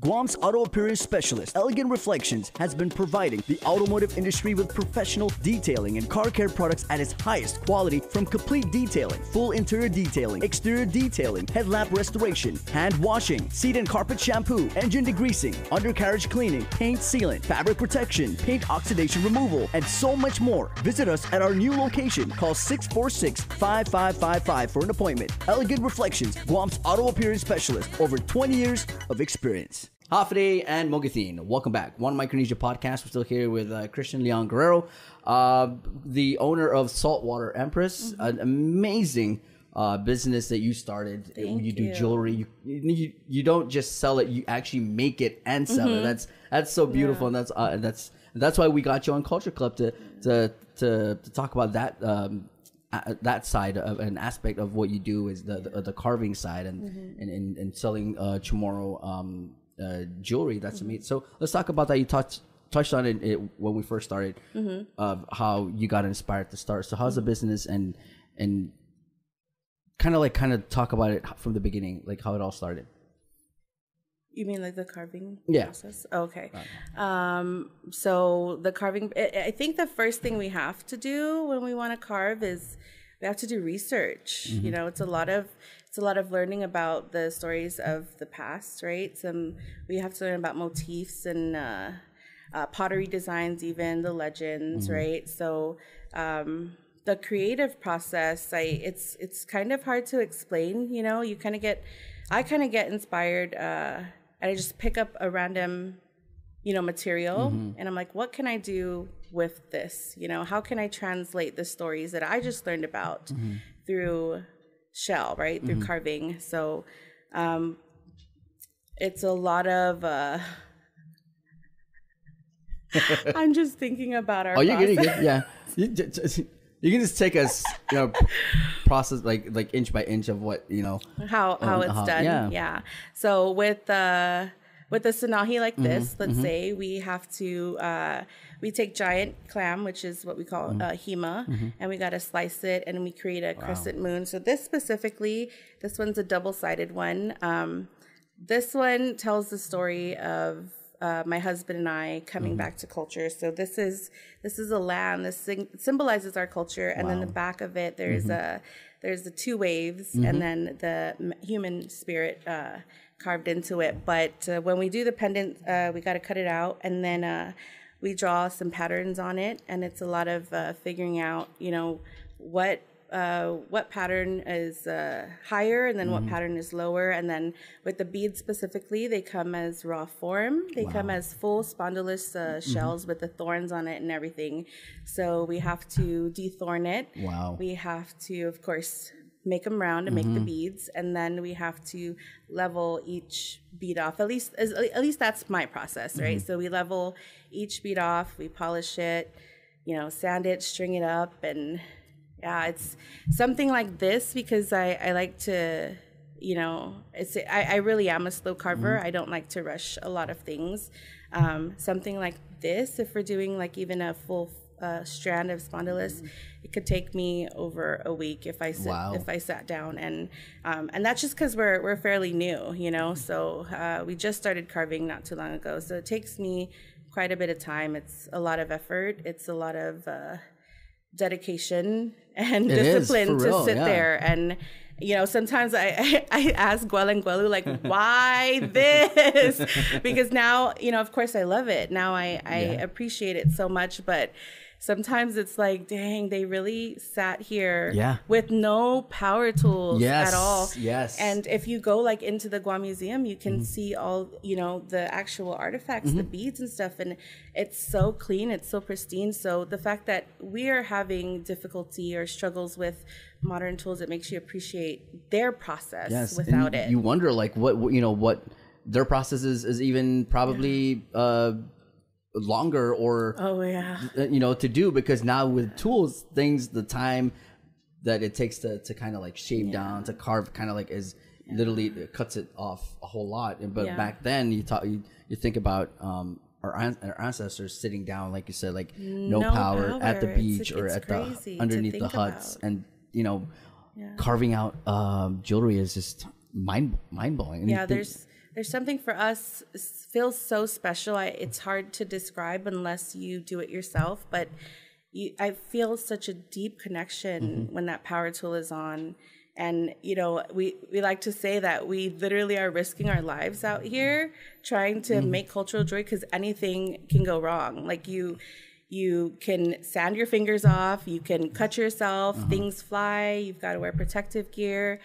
Speaker 47: Guam's auto appearance specialist, Elegant Reflections, has been providing the automotive industry with professional detailing and car care products at its highest quality from complete detailing, full interior detailing, exterior detailing, headlamp restoration, hand washing, seat and carpet shampoo, engine degreasing, undercarriage cleaning, paint sealant, fabric protection, paint oxidation removal, and so much more. Visit us at our new location. Call 646-5555 for an appointment. Elegant Reflections, Guam's auto appearance specialist, over 20 years of experience.
Speaker 17: Hafide and Mogathine, welcome back. One Micronesia podcast. We're still here with uh, Christian Leon Guerrero, uh, the owner of Saltwater Empress, an amazing uh, business that you started.
Speaker 34: Thank
Speaker 17: you do jewelry. You, you you don't just sell it; you actually make it and sell it.
Speaker 34: Mhm.
Speaker 17: That's that's so beautiful, and that's uh, that's that's why we got you on Culture Club to to to, to talk about that. Um, uh, that side of an aspect of what you do is the the, the carving side and,
Speaker 34: Mhm.
Speaker 17: and, and and selling uh, Chamorro um, uh, jewelry. That's
Speaker 34: Mhm.
Speaker 17: amazing. So let's talk about that. You touched touched on it, it when we first started
Speaker 34: Mhm.
Speaker 17: of how you got inspired to start. So how's the business and and kind of like kind of talk about it from the beginning, like how it all started.
Speaker 34: You mean like the carving
Speaker 17: Yeah.
Speaker 34: process? Okay. Um, so the carving, I think the first thing we have to do when we want to carve is we have to do research. You
Speaker 48: Mhm.
Speaker 34: know, it's a lot of it's a lot of learning about the stories of the past, right? Some we have to learn about motifs and uh, uh, pottery designs, even the legends,
Speaker 48: Mhm.
Speaker 34: right? So um, the creative process, I it's it's kind of hard to explain. You know, you kind of get, I kind of get inspired, uh, and I just pick up a random, you know, material,
Speaker 48: Mhm.
Speaker 34: and I'm like, what can I do with this? You know, how can I translate the stories that I just learned about
Speaker 48: Mhm.
Speaker 34: through shell, right? Through
Speaker 48: Mhm.
Speaker 34: carving. So, um, it's a lot of. Uh, I'm just thinking about our.
Speaker 17: oh, you're good. You're good. Yeah, you, j- j- you can just take us, you know, process like like inch by inch of what you know
Speaker 34: how how
Speaker 17: um,
Speaker 34: it's done.
Speaker 17: Yeah.
Speaker 34: Yeah. So with uh with a sinahi like this,
Speaker 17: Mhm,
Speaker 34: let's
Speaker 17: mhm.
Speaker 34: say we have to uh, we take giant clam, which is what we call
Speaker 17: Mhm.
Speaker 34: uh, hima,
Speaker 17: Mhm.
Speaker 34: and we got to slice it, and we create a
Speaker 17: Wow.
Speaker 34: crescent moon. So this specifically, this one's a double sided one. Um, this one tells the story of uh, my husband and I coming
Speaker 17: Mhm.
Speaker 34: back to culture. So this is this is a land. This sing- symbolizes our culture, and then the back of it there's a there's the two waves, and then the human spirit uh, carved into it. But uh, when we do the pendant, uh, we got to cut it out, and then uh, we draw some patterns on it, and it's a lot of uh, figuring out, you know, what uh, what pattern is uh, higher and then what
Speaker 17: Mhm.
Speaker 34: pattern is lower. And then with the beads specifically, they come as raw form. They come as full spondylus uh, shells with the thorns on it and everything. So we have to dethorn it.
Speaker 17: Wow.
Speaker 34: We have to, of course, make them round and make the
Speaker 17: Mhm.
Speaker 34: beads, and then we have to level each bead off. At least, as, at least that's my process, right?
Speaker 17: Mhm.
Speaker 34: So we level each bead off, we polish it, you know, sand it, string it up, and yeah, it's something like this because I, I like to, you know, it's I, I really am a slow carver.
Speaker 17: Mhm.
Speaker 34: I don't like to rush a lot of things. Um, something like this, if we're doing like even a full uh, strand of spondylus, it could take me over a week if I sit,
Speaker 17: Wow.
Speaker 34: if I sat down and um, and that's just because we're we're fairly new, you know. So uh, we just started carving not too long ago, so it takes me quite a bit of time. It's a lot of effort. It's a lot of uh, dedication and
Speaker 17: It is,
Speaker 34: discipline
Speaker 17: for
Speaker 34: to
Speaker 17: real,
Speaker 34: sit
Speaker 17: yeah.
Speaker 34: there and you know sometimes I, I i ask gwel and gwelu like why this because now you know of course i love it now i i
Speaker 17: Yeah.
Speaker 34: appreciate it so much but sometimes it's like dang they really sat here
Speaker 17: Yeah.
Speaker 34: with no power tools
Speaker 17: Yes,
Speaker 34: at all
Speaker 17: yes.
Speaker 34: and if you go like into the guam museum you can
Speaker 17: Mhm.
Speaker 34: see all you know the actual artifacts the
Speaker 17: Mhm.
Speaker 34: beads and stuff and it's so clean it's so pristine so the fact that we are having difficulty or struggles with modern tools it makes you appreciate their process
Speaker 17: Yes.
Speaker 34: without
Speaker 17: you,
Speaker 34: it
Speaker 17: You wonder like what you know what their process is is even probably uh longer or
Speaker 34: oh yeah
Speaker 17: uh, you know to do because now with tools things the time that it takes to, to kind of like shave down to carve kind of like is literally it cuts it off a whole lot And- but
Speaker 34: Yeah.
Speaker 17: back then you talk you, you think about um our, our ancestors sitting down like you said like no,
Speaker 34: No
Speaker 17: power, at the
Speaker 34: power. It's-
Speaker 17: beach or
Speaker 34: it's
Speaker 17: at the underneath the huts
Speaker 34: about.
Speaker 17: and you know
Speaker 34: Yeah.
Speaker 17: carving out um jewelry is just mind mind blowing
Speaker 34: yeah there's there's something for us feels so special I, it's hard to describe unless you do it yourself but you, i feel such a deep connection
Speaker 17: Mhm.
Speaker 34: when that power tool is on and you know we we like to say that we literally are risking our lives out here trying to
Speaker 17: Mhm.
Speaker 34: make cultural joy because anything can go wrong like you you can sand your fingers off you can cut yourself
Speaker 17: Uh-huh.
Speaker 34: things fly you've got to wear protective gear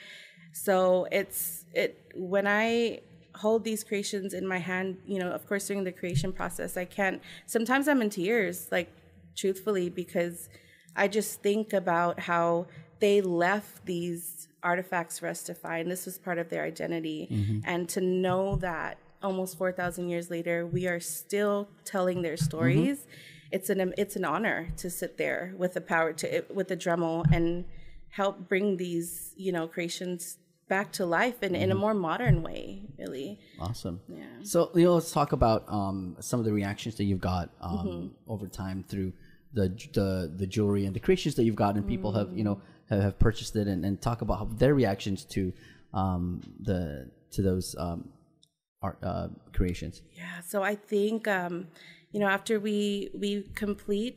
Speaker 34: so it's it when I hold these creations in my hand, you know, of course during the creation process, I can't sometimes I'm in tears, like truthfully, because I just think about how they left these artifacts for us to find. This was part of their identity.
Speaker 17: Mm-hmm.
Speaker 49: Mhm.
Speaker 34: And to know that almost 4,000 years later, we are still telling their stories. It's an it's an honor to sit there with the power to with the Dremel and help bring these you know creations back to life in, in a
Speaker 17: Mhm.
Speaker 34: more modern way really
Speaker 17: Awesome.
Speaker 34: Yeah.
Speaker 17: So you know, let's talk about um, some of the reactions that you've got um,
Speaker 34: Mhm.
Speaker 17: over time through the the the jewelry and the creations that you've got, and people have you know have, have purchased it, and, and talk about how their reactions to um, the to those um, art uh, creations.
Speaker 34: yeah so i think um you know after we we complete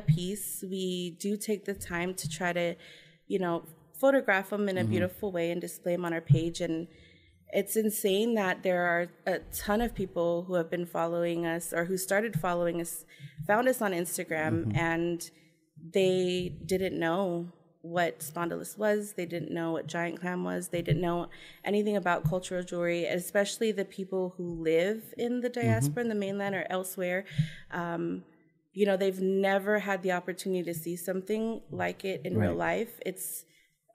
Speaker 34: a piece we do take the time to try to you know photograph them in a
Speaker 17: Mhm.
Speaker 34: beautiful way and display them on our page and it's insane that there are a ton of people who have been following us or who started following us found us on instagram
Speaker 17: Mhm.
Speaker 34: and they didn't know what spondylus was they didn't know what giant clam was they didn't know anything about cultural jewelry especially the people who live in the diaspora in the mainland or elsewhere um, you know they've never had the opportunity to see something like it in real life it's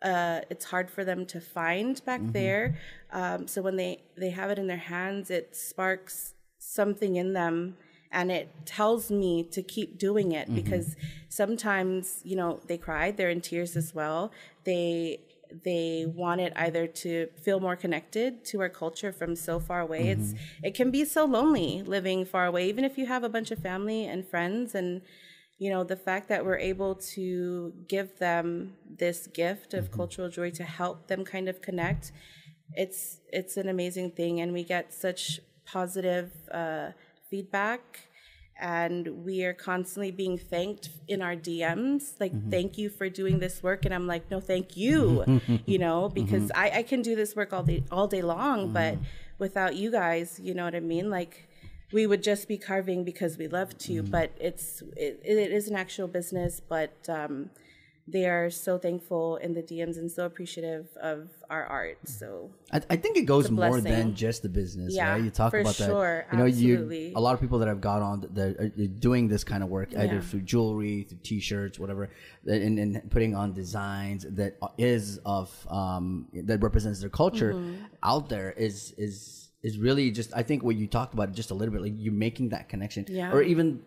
Speaker 34: uh, it's hard for them to find back
Speaker 17: Mhm.
Speaker 34: there um, so when they they have it in their hands it sparks something in them and it tells me to keep doing it
Speaker 17: Mhm.
Speaker 34: because sometimes you know they cry they're in tears as well they they want it either to feel more connected to our culture from so far away. It's it can be so lonely living far away, even if you have a bunch of family and friends and you know the fact that we're able to give them this gift of mm-hmm. cultural joy to help them kind of connect it's it's an amazing thing. And we get such positive uh, feedback. And we are constantly being thanked in our DMs like mm-hmm. thank you for doing this work. And I'm like no thank you. You know because mm-hmm. I, I can do this work all day all day long but without you guys you know what I mean? Like we would just be carving because we love to but it's it, it is an actual business but um, they are so thankful in the DMs and so appreciative of our art so
Speaker 17: I, I think it goes more than just the business.
Speaker 34: Yeah,
Speaker 17: right? You talk
Speaker 34: for
Speaker 17: about
Speaker 34: sure,
Speaker 17: that. You know,
Speaker 34: absolutely.
Speaker 17: you a lot of people that have got on that are doing this kind of work either
Speaker 34: Yeah.
Speaker 17: through jewelry, through T-shirts, whatever, and, and putting on designs that is of um, that represents their culture
Speaker 34: Mhm.
Speaker 17: out there is is is really just. I think what you talked about just a little bit, like you're making that connection,
Speaker 34: Yeah.
Speaker 17: or even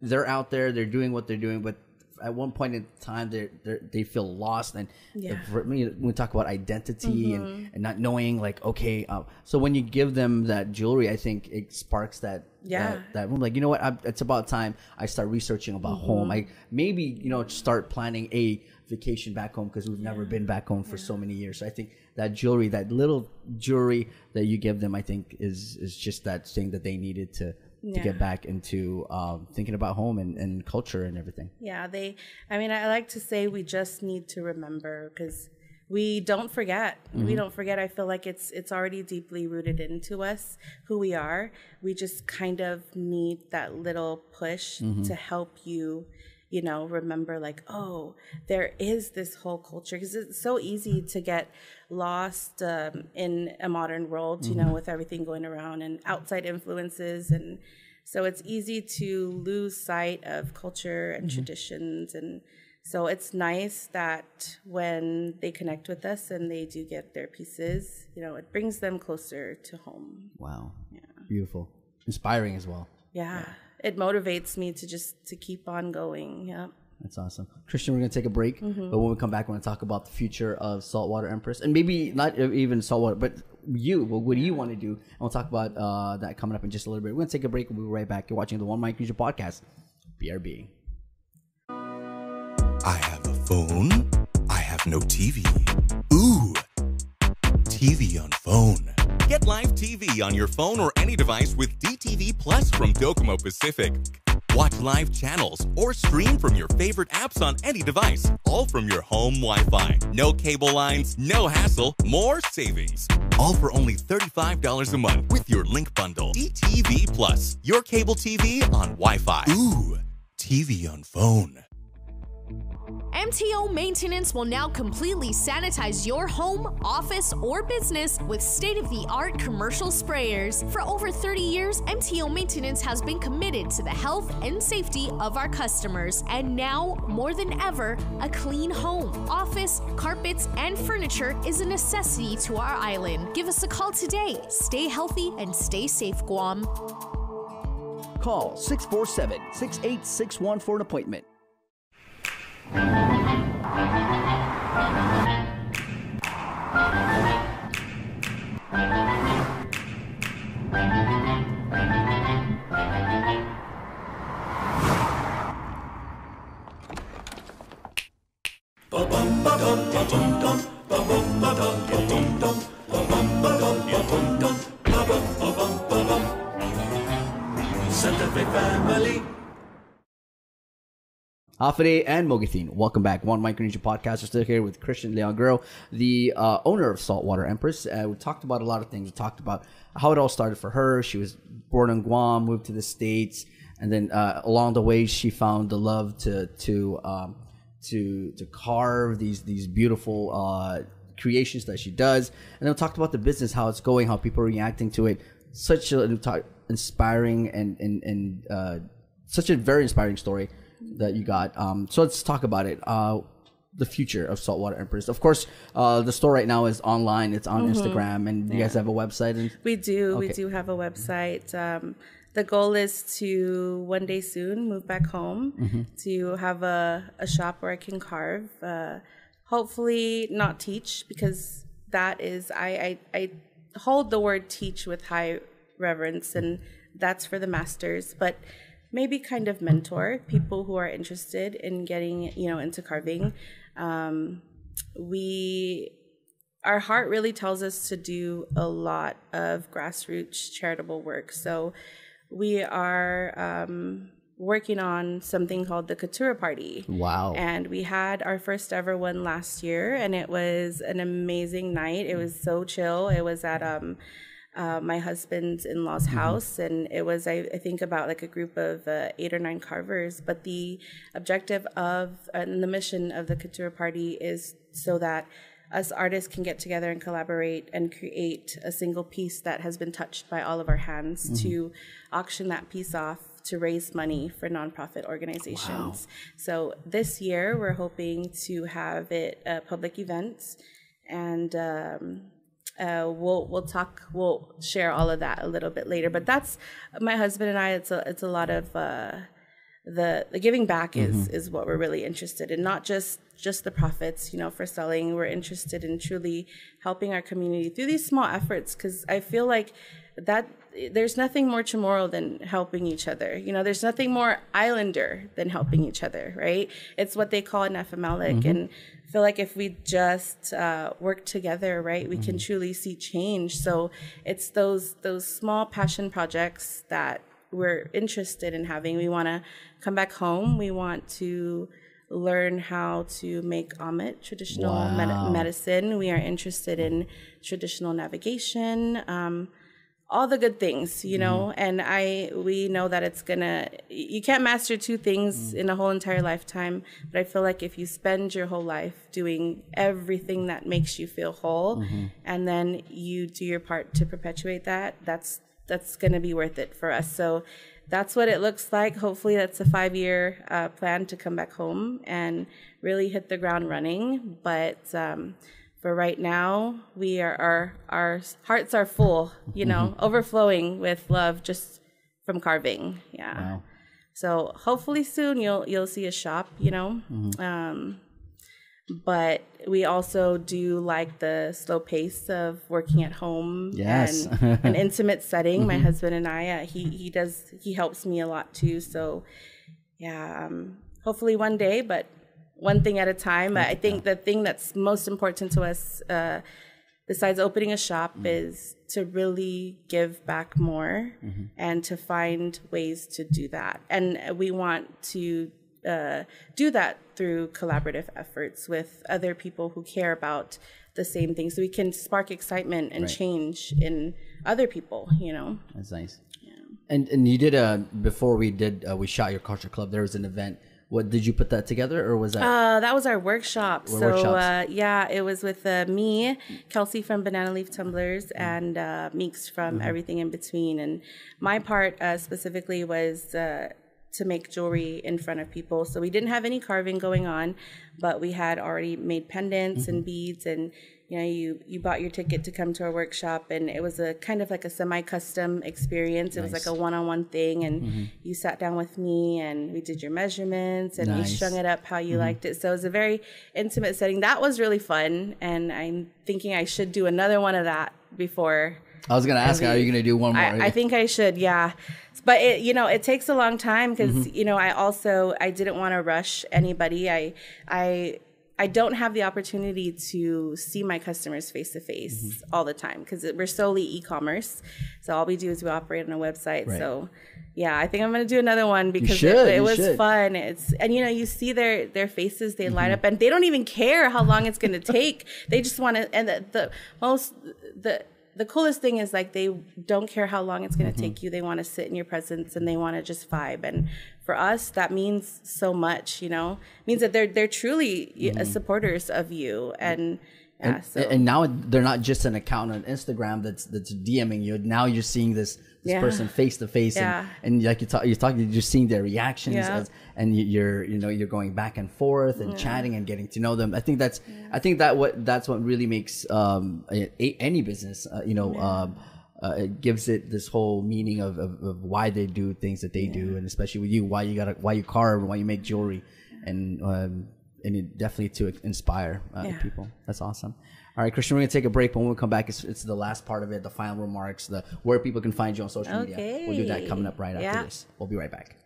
Speaker 17: they're out there, they're doing what they're doing, but at one point in time they they they feel lost and
Speaker 34: Yeah.
Speaker 17: for me we talk about identity
Speaker 34: Mhm.
Speaker 17: and, and not knowing like okay uh, so when you give them that jewelry i think it sparks that
Speaker 34: Yeah.
Speaker 17: that, that room like you know what I, it's about time i start researching about home
Speaker 34: Mhm.
Speaker 17: i maybe you know start planning a vacation back home because we've never been back home for so many years so i think that jewelry that little jewelry that you give them i think is is just that thing that they needed to to get back into um, thinking about home and, and culture and everything
Speaker 34: Yeah, they, I mean, I like to say we just need to remember because we don't forget. We
Speaker 17: Mhm.
Speaker 34: don't forget. I feel like it's it's already deeply rooted into us who we are. We just kind of need that little push
Speaker 17: Mhm.
Speaker 34: to help you, you know, remember like, oh, there is this whole culture because it's so easy to get lost um, in a modern world, you know,
Speaker 17: Mhm.
Speaker 34: with everything going around and outside influences and so it's easy to lose sight of culture and
Speaker 17: Mhm.
Speaker 34: traditions and so it's nice that when they connect with us and they do get their pieces, you know, it brings them closer to home.
Speaker 17: wow beautiful inspiring as well
Speaker 34: Yeah. It motivates me to just to keep on going. Yeah.
Speaker 17: That's awesome. Christian, we're going to take a break.
Speaker 34: Mhm.
Speaker 17: But when we come back, we're going to talk about the future of Saltwater Empress. And maybe not even Saltwater, but you. What, what do you want to do? And we'll talk about uh, that coming up in just a little bit. We're going to take a break. We'll be right back. You're watching the One Mike Future Podcast, BRB.
Speaker 49: I have a phone. I have no TV. Ooh, TV on phone. Get live TV on your phone or any device with DTV Plus from Docomo Pacific. Watch live channels or stream from your favorite apps on any device, all from your home Wi Fi. No cable lines, no hassle, more savings. All for only $35 a month with your link bundle. DTV Plus, your cable TV on Wi Fi. Ooh, TV on phone.
Speaker 50: MTO Maintenance will now completely sanitize your home, office, or business with state of the art commercial sprayers. For over 30 years, MTO Maintenance has been committed to the health and safety of our customers. And now, more than ever, a clean home, office, carpets, and furniture is a necessity to our island. Give us a call today. Stay healthy and stay safe, Guam.
Speaker 47: Call 647 6861 for an appointment.
Speaker 51: Santa
Speaker 17: Afide and Mogathin, welcome back. One Micronesia podcast. We're still here with Christian Leon the uh, owner of Saltwater Empress. Uh, we talked about a lot of things. We talked about how it all started for her. She was born in Guam, moved to the States, and then uh, along the way, she found the love to to um, to to carve these these beautiful uh, creations that she does. And then we talked about the business, how it's going, how people are reacting to it. Such an inspiring and and and uh, such a very inspiring story that you got. Um, so let's talk about it. Uh, the future of Saltwater Empress. Of course, uh, the store right now is online. It's on
Speaker 34: Mhm.
Speaker 17: Instagram, and you guys have a website. And
Speaker 34: We do. We do have a website. Um, the goal is to one day soon move back home
Speaker 17: Mhm.
Speaker 34: to have a, a shop where I can carve uh, hopefully not teach because that is I, I I hold the word teach with high reverence and that's for the masters, but maybe kind of mentor people who are interested in getting you know into carving. Um, we our heart really tells us to do a lot of grassroots charitable work. So we are um, working on something called the Couture Party.
Speaker 17: Wow.
Speaker 34: And we had our first ever one last year, and it was an amazing night. It was so chill. It was at um, uh, my husband's in law's
Speaker 17: Mm-hmm.
Speaker 34: house, and it was, I, I think, about like a group of uh, eight or nine carvers. But the objective of and the mission of the Couture Party is so that us artists can get together and collaborate and create a single piece that has been touched by all of our hands
Speaker 17: Mhm.
Speaker 34: to auction that piece off to raise money for nonprofit organizations. So this year we're hoping to have it a public event and um, uh, we'll we'll talk we'll share all of that a little bit later. But that's my husband and I. It's a it's a lot of uh, the the giving back is
Speaker 17: Mhm.
Speaker 34: is what we're really interested in. Not just just the profits, you know, for selling. We're interested in truly helping our community through these small efforts because I feel like that there's nothing more Chamorro than helping each other. You know, there's nothing more islander than helping each other, right? It's what they call inafa'maolek.
Speaker 17: Mhm.
Speaker 34: And I feel like if we just uh, work together, right, we can truly see change. So it's those those small passion projects that we're interested in having. We want to come back home. We want to learn how to make amot, traditional med- medicine. We are interested in traditional navigation. Um, all the good things, you know, and I we know that it's gonna you can't master two things in a whole entire lifetime, but I feel like if you spend your whole life doing everything that makes you feel whole
Speaker 17: Mhm.
Speaker 34: and then you do your part to perpetuate that, that's that's gonna be worth it for us. So that's what it looks like. Hopefully, that's a five year uh, plan to come back home and really hit the ground running. But um, for right now, we are our our hearts are full, you know, overflowing with love just from carving. Yeah.
Speaker 17: Wow.
Speaker 34: So hopefully soon you'll you'll see a shop, you know.
Speaker 17: Mhm.
Speaker 34: Um, but we also do like the slow pace of working at home
Speaker 17: Yes.
Speaker 34: and an intimate setting. My
Speaker 17: Mhm.
Speaker 34: husband and I, uh, he he does he helps me a lot too. So yeah, um, hopefully one day, but one thing at a time. I think the thing that's most important to us, uh, besides opening a shop, is to really give back more
Speaker 17: Mhm.
Speaker 34: and to find ways to do that. And we want to uh, do that through collaborative efforts with other people who care about the same thing, so we can spark excitement and
Speaker 17: Right.
Speaker 34: change in other people. You know.
Speaker 17: That's nice. Yeah. and and you did a before we did uh, we shot your culture club. There was an event. What did you put that together, or was that?
Speaker 34: Uh, that was our workshop.
Speaker 17: Or
Speaker 34: so uh, yeah, it was with uh, me, Kelsey from Banana Leaf Tumblers,
Speaker 17: Mm-hmm.
Speaker 34: and uh, Meeks from Everything in Between. And my part uh, specifically was uh, to make jewelry in front of people. So we didn't have any carving going on, but we had already made pendants
Speaker 17: Mm-hmm.
Speaker 34: and beads and. You know, you you bought your ticket to come to our workshop, and it was a kind of like a semi-custom experience. It was like a one-on-one thing, and
Speaker 17: Mhm.
Speaker 34: you sat down with me, and we did your measurements, and we strung it up how you
Speaker 17: Mhm.
Speaker 34: liked it. So it was a very intimate setting. That was really fun, and I'm thinking I should do another one of that before.
Speaker 17: I was gonna ask,
Speaker 34: I
Speaker 17: are you gonna do one more?
Speaker 34: I, I think I should, yeah. But it, you know, it takes a long time because
Speaker 17: Mhm.
Speaker 34: you know I also I didn't want to rush anybody. I I I don't have the opportunity to see my customers face to face
Speaker 17: Mm-hmm.
Speaker 34: all the time because we're solely e-commerce. So all we do is we operate on a website.
Speaker 17: Right.
Speaker 34: So yeah, I think I'm gonna do another one because
Speaker 17: should,
Speaker 34: it, it was
Speaker 17: should.
Speaker 34: fun. It's and you know you see their their faces they light
Speaker 17: Mhm.
Speaker 34: up and they don't even care how long it's gonna take. they just want to and the, the most the the coolest thing is like they don't care how long it's going to
Speaker 17: Mhm.
Speaker 34: take you. They want to sit in your presence and they want to just vibe. And for us, that means so much. You know, it means that they're they're truly y-
Speaker 17: Mhm.
Speaker 34: supporters of you. And yeah,
Speaker 17: and,
Speaker 34: so
Speaker 17: and now they're not just an account on Instagram that's that's DMing you. Now you're seeing this this
Speaker 34: Yeah.
Speaker 17: person face to face, and
Speaker 34: Yeah.
Speaker 17: and like you talk, you're talking, you're just seeing their reactions,
Speaker 34: Yeah.
Speaker 17: as, and you- you're you know you're going back and forth and chatting and getting to know them. I think that's I think that what that's what really makes um a, a- any business uh, you know. Um, uh, it gives it this whole meaning of, of, of why they do things that they do, and especially with you, why you gotta, why you carve, why you make jewelry, and um, and it definitely to inspire uh, people. That's awesome. All right, Christian, we're gonna take a break. But when we come back, it's, it's the last part of it, the final remarks, the where people can find you on social media. We'll do that coming up right after this. We'll be right back.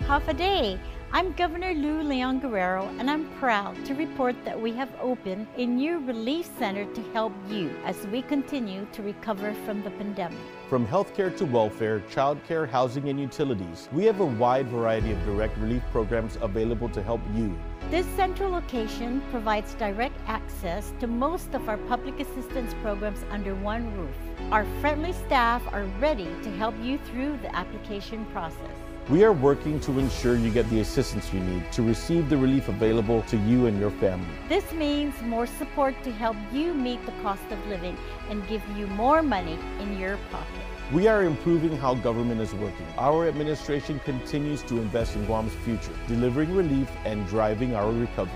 Speaker 10: Half a day. I'm Governor Lou Leon Guerrero, and I'm proud to report that we have opened a new relief center to help you as we continue to recover from the pandemic.
Speaker 52: From healthcare to welfare, childcare, housing, and utilities, we have a wide variety of direct relief programs available to help you.
Speaker 10: This central location provides direct access to most of our public assistance programs under one roof. Our friendly staff are ready to help you through the application process.
Speaker 52: We are working to ensure you get the assistance you need to receive the relief available to you and your family.
Speaker 10: This means more support to help you meet the cost of living and give you more money in your pocket.
Speaker 52: We are improving how government is working. Our administration continues to invest in Guam's future, delivering relief and driving our recovery.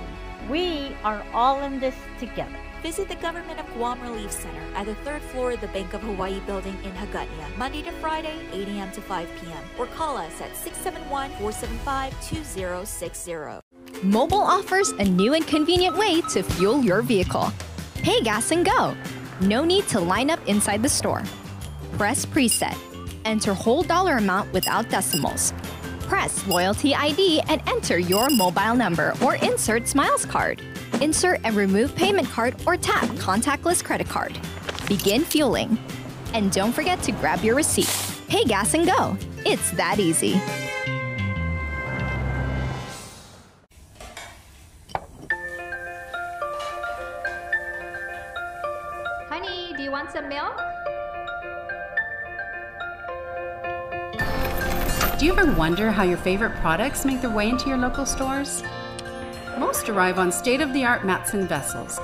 Speaker 10: We are all in this together.
Speaker 53: Visit the Government of Guam Relief Center at the third floor of the Bank of Hawaii building in Hagåtña, Monday to Friday, 8 a.m. to 5 p.m. Or call us at 671 475 2060.
Speaker 54: Mobil offers a new and convenient way to fuel your vehicle. Pay gas and go. No need to line up inside the store. Press preset. Enter whole dollar amount without decimals. Press loyalty ID and enter your mobile number or insert Smiles card. Insert and remove payment card or tap contactless credit card. Begin fueling. And don't forget to grab your receipt. Pay gas and go. It's that easy.
Speaker 55: Honey, do you want some milk?
Speaker 56: Do you ever wonder how your favorite products make their way into your local stores? Most arrive on state of the art Matson vessels,